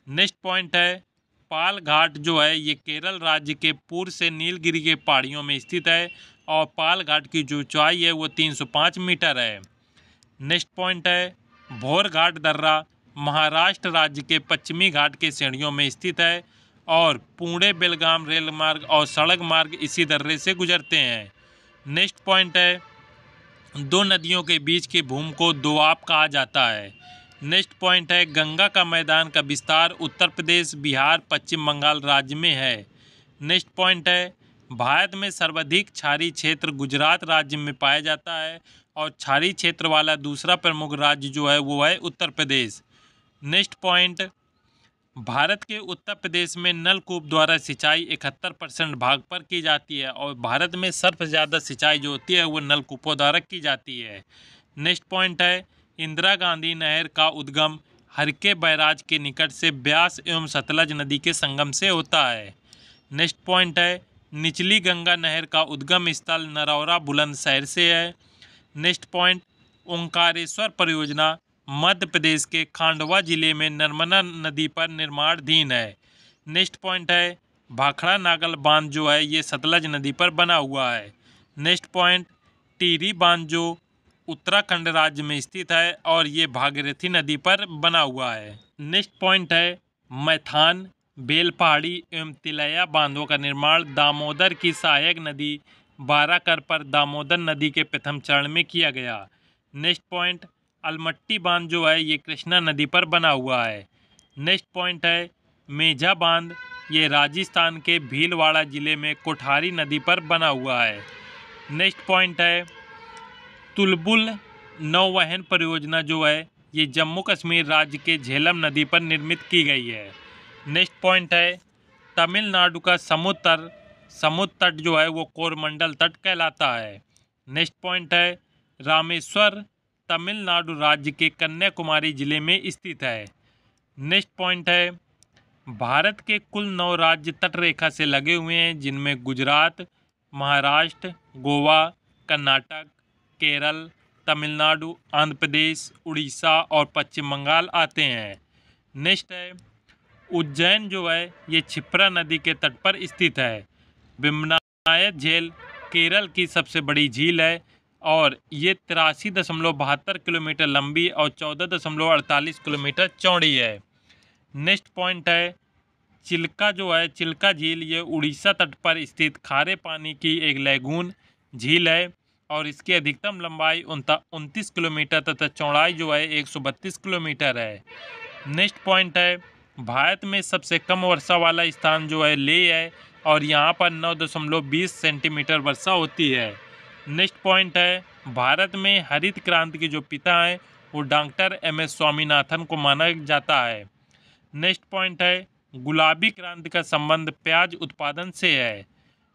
नेक्स्ट पॉइंट है पाल घाट जो है, ये केरल राज्य के पूर्व से नीलगिरी के पहाड़ियों में स्थित है और पाल घाट की जो ऊंचाई है, वो 305 मीटर है। नेक्स्ट पॉइंट है, भोर घाट दर्रा महाराष्ट्र राज्य के पश्चिमी घाट के श्रेणियों में स्थित है और पुणे बेलगाम रेल मार्ग और सड़क मार्ग इसी दर्रे से गुजरते हैं। नेक्स्ट पॉइंट है, दो नदियों के बीच की भूमि को दोआब कहा जाता है। नेक्स्ट पॉइंट है, गंगा का मैदान का विस्तार उत्तर प्रदेश, बिहार, पश्चिम बंगाल राज्य में है। नेक्स्ट पॉइंट है, भारत में सर्वाधिक क्षारी क्षेत्र गुजरात राज्य में पाया जाता है और क्षारी क्षेत्र वाला दूसरा प्रमुख राज्य जो है वो है उत्तर प्रदेश। नेक्स्ट पॉइंट, भारत के उत्तर प्रदेश में नलकूप द्वारा सिंचाई इकहत्तर परसेंट भाग पर की जाती है और भारत में सबसे ज़्यादा सिंचाई जो होती है वो नलकूपों द्वारा की जाती है। नेक्स्ट पॉइंट है इंदिरा गांधी नहर का उद्गम हरके बैराज के निकट से ब्यास एवं सतलज नदी के संगम से होता है। नेक्स्ट पॉइंट है, निचली गंगा नहर का उद्गम स्थल नरौरा बुलंदशहर से है। नेक्स्ट पॉइंट, ओंकारेश्वर परियोजना मध्य प्रदेश के खांडवा ज़िले में नर्मदा नदी पर निर्माणाधीन है। नेक्स्ट पॉइंट है, भाखड़ा नागल बाँध जो है, ये सतलज नदी पर बना हुआ है। नेक्स्ट पॉइंट टीरी बाँध जो उत्तराखंड राज्य में स्थित है और ये भागीरथी नदी पर बना हुआ है। नेक्स्ट पॉइंट है, मैथान, बेल पहाड़ी एवं तिलैया बांधों का निर्माण दामोदर की सहायक नदी बाराकर पर दामोदर नदी के प्रथम चरण में किया गया। नेक्स्ट पॉइंट, अलमट्टी बाँध जो है, ये कृष्णा नदी पर बना हुआ है। नेक्स्ट पॉइंट है, मेजा बाँध, ये राजस्थान के भीलवाड़ा ज़िले में कोठारी नदी पर बना हुआ है। नेक्स्ट पॉइंट है तुलबुल नौवहन परियोजना जो है, ये जम्मू कश्मीर राज्य के झेलम नदी पर निर्मित की गई है। नेक्स्ट पॉइंट है, तमिलनाडु का समुद्र समुद्र तट जो है, वो कोरमंडल तट कहलाता है। नेक्स्ट पॉइंट है, रामेश्वर, तमिलनाडु राज्य के कन्याकुमारी ज़िले में स्थित है। नेक्स्ट पॉइंट है, भारत के कुल नौ राज्य तटरेखा से लगे हुए हैं, जिनमें गुजरात, महाराष्ट्र, गोवा, कर्नाटक केरल, तमिलनाडु, आंध्र प्रदेश, उड़ीसा और पश्चिम बंगाल आते हैं। नेक्स्ट है, उज्जैन जो है, ये छिप्रा नदी के तट पर स्थित है। बिमनायत झील केरल की सबसे बड़ी झील है और ये तिरासी दशमलव बहत्तर किलोमीटर लंबी और चौदह दशमलव अड़तालीस किलोमीटर चौड़ी है। नेक्स्ट पॉइंट है, चिल्का जो है, चिल्का झील, ये उड़ीसा तट पर स्थित खारे पानी की एक लैगून झील है। और इसकी अधिकतम लंबाई उनतीस किलोमीटर तथा चौड़ाई जो है एक सौ बत्तीस किलोमीटर है। नेक्स्ट पॉइंट है, भारत में सबसे कम वर्षा वाला स्थान जो है ले है और यहाँ पर नौ दशमलव बीस सेंटीमीटर वर्षा होती है। नेक्स्ट पॉइंट है, भारत में हरित क्रांति के जो पिता हैं, वो डॉक्टर एम एस स्वामीनाथन को माना जाता है। नेक्स्ट पॉइंट है, गुलाबी क्रांति का संबंध प्याज उत्पादन से है।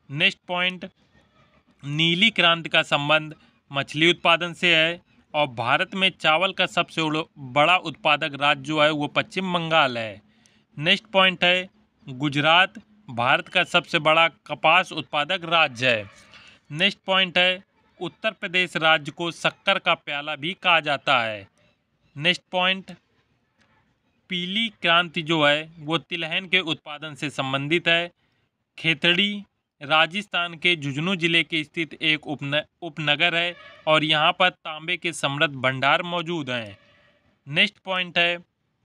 नेक्स्ट पॉइंट नीली क्रांति का संबंध मछली उत्पादन से है और भारत में चावल का सबसे बड़ा उत्पादक राज्य जो है वो पश्चिम बंगाल है। नेक्स्ट पॉइंट है, गुजरात भारत का सबसे बड़ा कपास उत्पादक राज्य है। नेक्स्ट पॉइंट है, उत्तर प्रदेश राज्य को शक्कर का प्याला भी कहा जाता है। नेक्स्ट पॉइंट, पीली क्रांति जो है वो तिलहन के उत्पादन से संबंधित है। खेतड़ी राजस्थान के झुंझुनू ज़िले के स्थित एक उपन, उपनगर है और यहाँ पर तांबे के समृद्ध भंडार मौजूद हैं। नेक्स्ट पॉइंट है,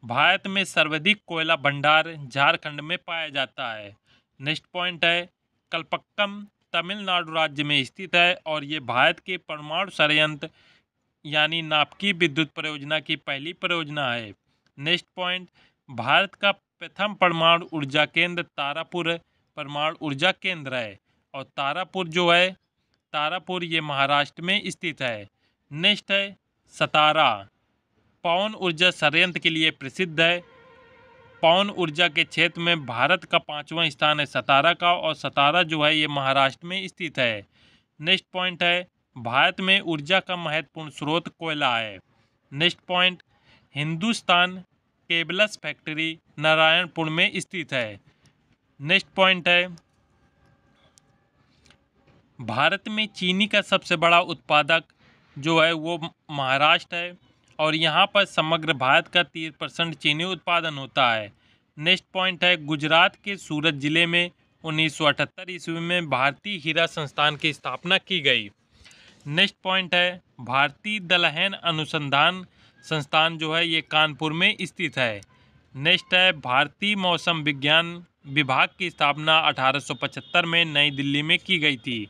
भारत में सर्वाधिक कोयला भंडार झारखंड में पाया जाता है। नेक्स्ट पॉइंट है, कलपक्कम तमिलनाडु राज्य में स्थित है और ये भारत के परमाणु संयंत्र यानी नापकी विद्युत परियोजना की पहली परियोजना है। नेक्स्ट पॉइंट, भारत का प्रथम परमाणु ऊर्जा केंद्र तारापुर परमाणु ऊर्जा केंद्र है और तारापुर जो है, तारापुर ये महाराष्ट्र में स्थित है। नेक्स्ट है सतारा। पवन ऊर्जा संयंत्र के लिए प्रसिद्ध है। पवन ऊर्जा के क्षेत्र में भारत का पाँचवा स्थान है सतारा का और सतारा जो है ये महाराष्ट्र में स्थित है। नेक्स्ट पॉइंट है, भारत में ऊर्जा का महत्वपूर्ण स्रोत कोयला है। Next point, Hindustan cables factory Narayanpur में स्थित है। नेक्स्ट पॉइंट है। भारत में चीनी का सबसे बड़ा उत्पादक जो है वो महाराष्ट्र है और यहाँ पर समग्र भारत का तीस परसेंट चीनी उत्पादन होता है। नेक्स्ट पॉइंट है, गुजरात के सूरत ज़िले में उन्नीस सौ अठहत्तर ईस्वी में भारतीय हीरा संस्थान की स्थापना की गई। नेक्स्ट पॉइंट है, भारतीय दलहन अनुसंधान संस्थान जो है ये कानपुर में स्थित है। नेक्स्ट है, भारतीय मौसम विज्ञान विभाग की स्थापना 1875 में नई दिल्ली में की गई थी।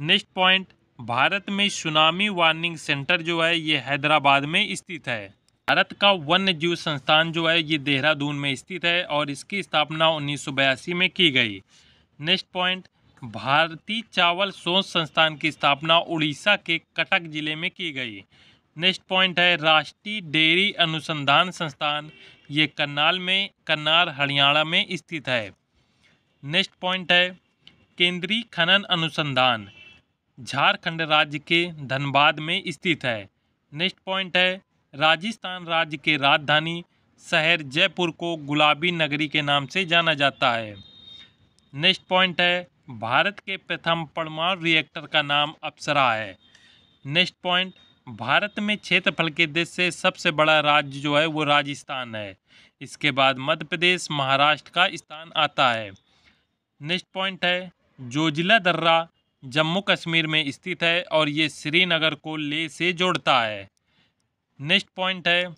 नेक्स्ट पॉइंट, भारत में सुनामी वार्निंग सेंटर जो है, ये हैदराबाद में स्थित है। भारत का वन्य जीव संस्थान जो है, ये देहरादून में स्थित है और इसकी स्थापना उन्नीस सौ बयासी में की गई। नेक्स्ट पॉइंट, भारतीय चावल शोध संस्थान की स्थापना उड़ीसा के कटक ज़िले में की गई। नेक्स्ट पॉइंट है, राष्ट्रीय डेयरी अनुसंधान संस्थान ये करनाल में, करनाल, हरियाणा में स्थित है। नेक्स्ट पॉइंट है, केंद्रीय खनन अनुसंधान, झारखंड राज्य के धनबाद में स्थित है। नेक्स्ट पॉइंट है, राजस्थान राज्य के राजधानी शहर जयपुर को गुलाबी नगरी के नाम से जाना जाता है। नेक्स्ट पॉइंट है, भारत के प्रथम परमाणु रिएक्टर का नाम अप्सरा है। नेक्स्ट पॉइंट भारत में क्षेत्रफल के देश से सबसे बड़ा राज्य जो है वो राजस्थान है। इसके बाद मध्य प्रदेश, महाराष्ट्र का स्थान आता है। नेक्स्ट पॉइंट है जोजिला दर्रा जम्मू कश्मीर में स्थित है और ये श्रीनगर को ले से जोड़ता है। नेक्स्ट पॉइंट है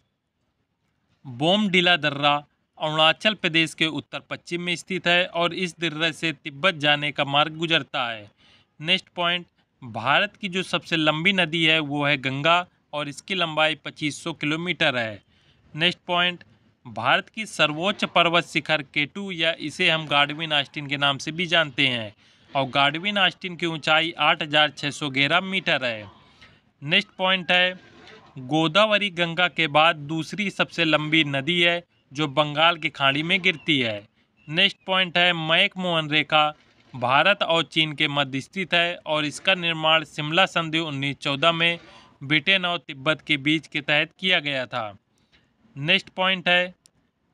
बोमडिला दर्रा अरुणाचल प्रदेश के उत्तर पश्चिम में स्थित है और इस दर्रे से तिब्बत जाने का मार्ग गुजरता है। नेक्स्ट पॉइंट भारत की जो सबसे लंबी नदी है, वो है गंगा और इसकी लंबाई 2500 किलोमीटर है। नेक्स्ट पॉइंट, भारत की सर्वोच्च पर्वत शिखर केटू या इसे हम गार्डविन आस्टिन के नाम से भी जानते हैं और गार्डविन आस्टिन की ऊंचाई आठ हज़ार छः सौ ग्यारह मीटर है। नेक्स्ट पॉइंट है, गोदावरी गंगा के बाद दूसरी सबसे लंबी नदी है, जो बंगाल की खाड़ी में गिरती है। नेक्स्ट पॉइंट है मैक मोहन रेखा भारत और चीन के मध्य स्थित है और इसका निर्माण शिमला संधि उन्नीस चौदह में ब्रिटेन और तिब्बत के बीच के तहत किया गया था। नेक्स्ट पॉइंट है,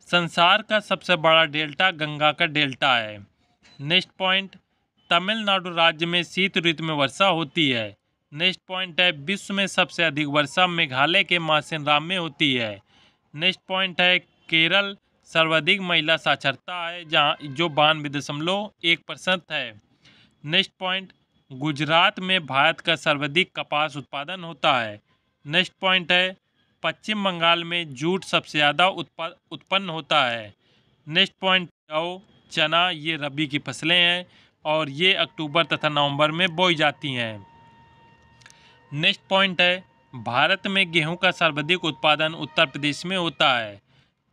संसार का सबसे बड़ा डेल्टा गंगा का डेल्टा है। नेक्स्ट पॉइंट, तमिलनाडु राज्य में शीत ऋतु में वर्षा होती है। नेक्स्ट पॉइंट है, विश्व में सबसे अधिक वर्षा मेघालय के मासिनराम में होती है। नेक्स्ट पॉइंट है, केरल सर्वाधिक महिला साक्षरता है, जहाँ जो बानवे दशमलव एक प्रतिशत है। नेक्स्ट पॉइंट, गुजरात में भारत का सर्वाधिक कपास उत्पादन होता है। नेक्स्ट पॉइंट है, पश्चिम बंगाल में जूट सबसे ज़्यादा उत्पन्न होता है। नेक्स्ट पॉइंट जौ चना, ये रबी की फ़सलें हैं और ये अक्टूबर तथा नवंबर में बोई जाती हैं। नेक्स्ट पॉइंट है, भारत में गेहूँ का सर्वाधिक उत्पादन उत्तर प्रदेश में होता है।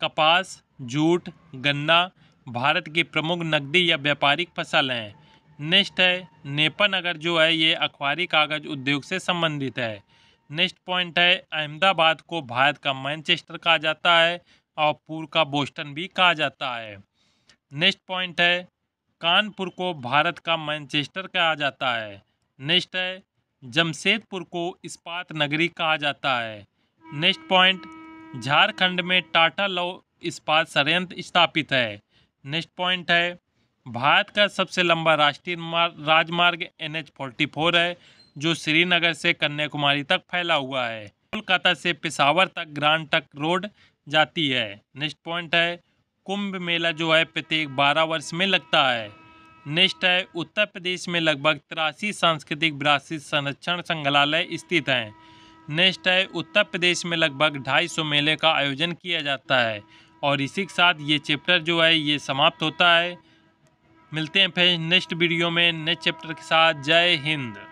कपास जूट, गन्ना भारत की प्रमुख नकदी या व्यापारिक फ़सल हैं। नेक्स्ट है नेपानगर जो है, ये अखबारी कागज़ उद्योग से संबंधित है। नेक्स्ट पॉइंट है, अहमदाबाद को भारत का मैनचेस्टर कहा जाता है और पूर्व का बोस्टन भी कहा जाता है। नेक्स्ट पॉइंट है, कानपुर को भारत का मैनचेस्टर कहा जाता है। नेक्स्ट है, जमशेदपुर को इस्पात नगरी कहा जाता है। नेक्स्ट पॉइंट, झारखंड में टाटा लौ इस्पात संयंत्र स्थापित है। नेक्स्ट पॉइंट है, भारत का सबसे लंबा राष्ट्रीय राजमार्ग एन एच फोर्टी फोर है, जो श्रीनगर से कन्याकुमारी तक फैला हुआ है। कोलकाता से पिशावर तक, ग्रांड तक रोड जाती है। नेक्स्ट पॉइंट है, कुंभ मेला जो है प्रत्येक बारह वर्ष में लगता है। नेक्स्ट है, उत्तर प्रदेश में लगभग तिरासी सांस्कृतिक विरासत संरक्षण संग्रहालय स्थित हैं। नेक्स्ट है, उत्तर प्रदेश में लगभग ढाई सौ मेले का आयोजन किया जाता है। और इसी के साथ ये चैप्टर जो है, ये समाप्त होता है। मिलते हैं फिर नेक्स्ट वीडियो में नेक्स्ट चैप्टर के साथ। जय हिंद।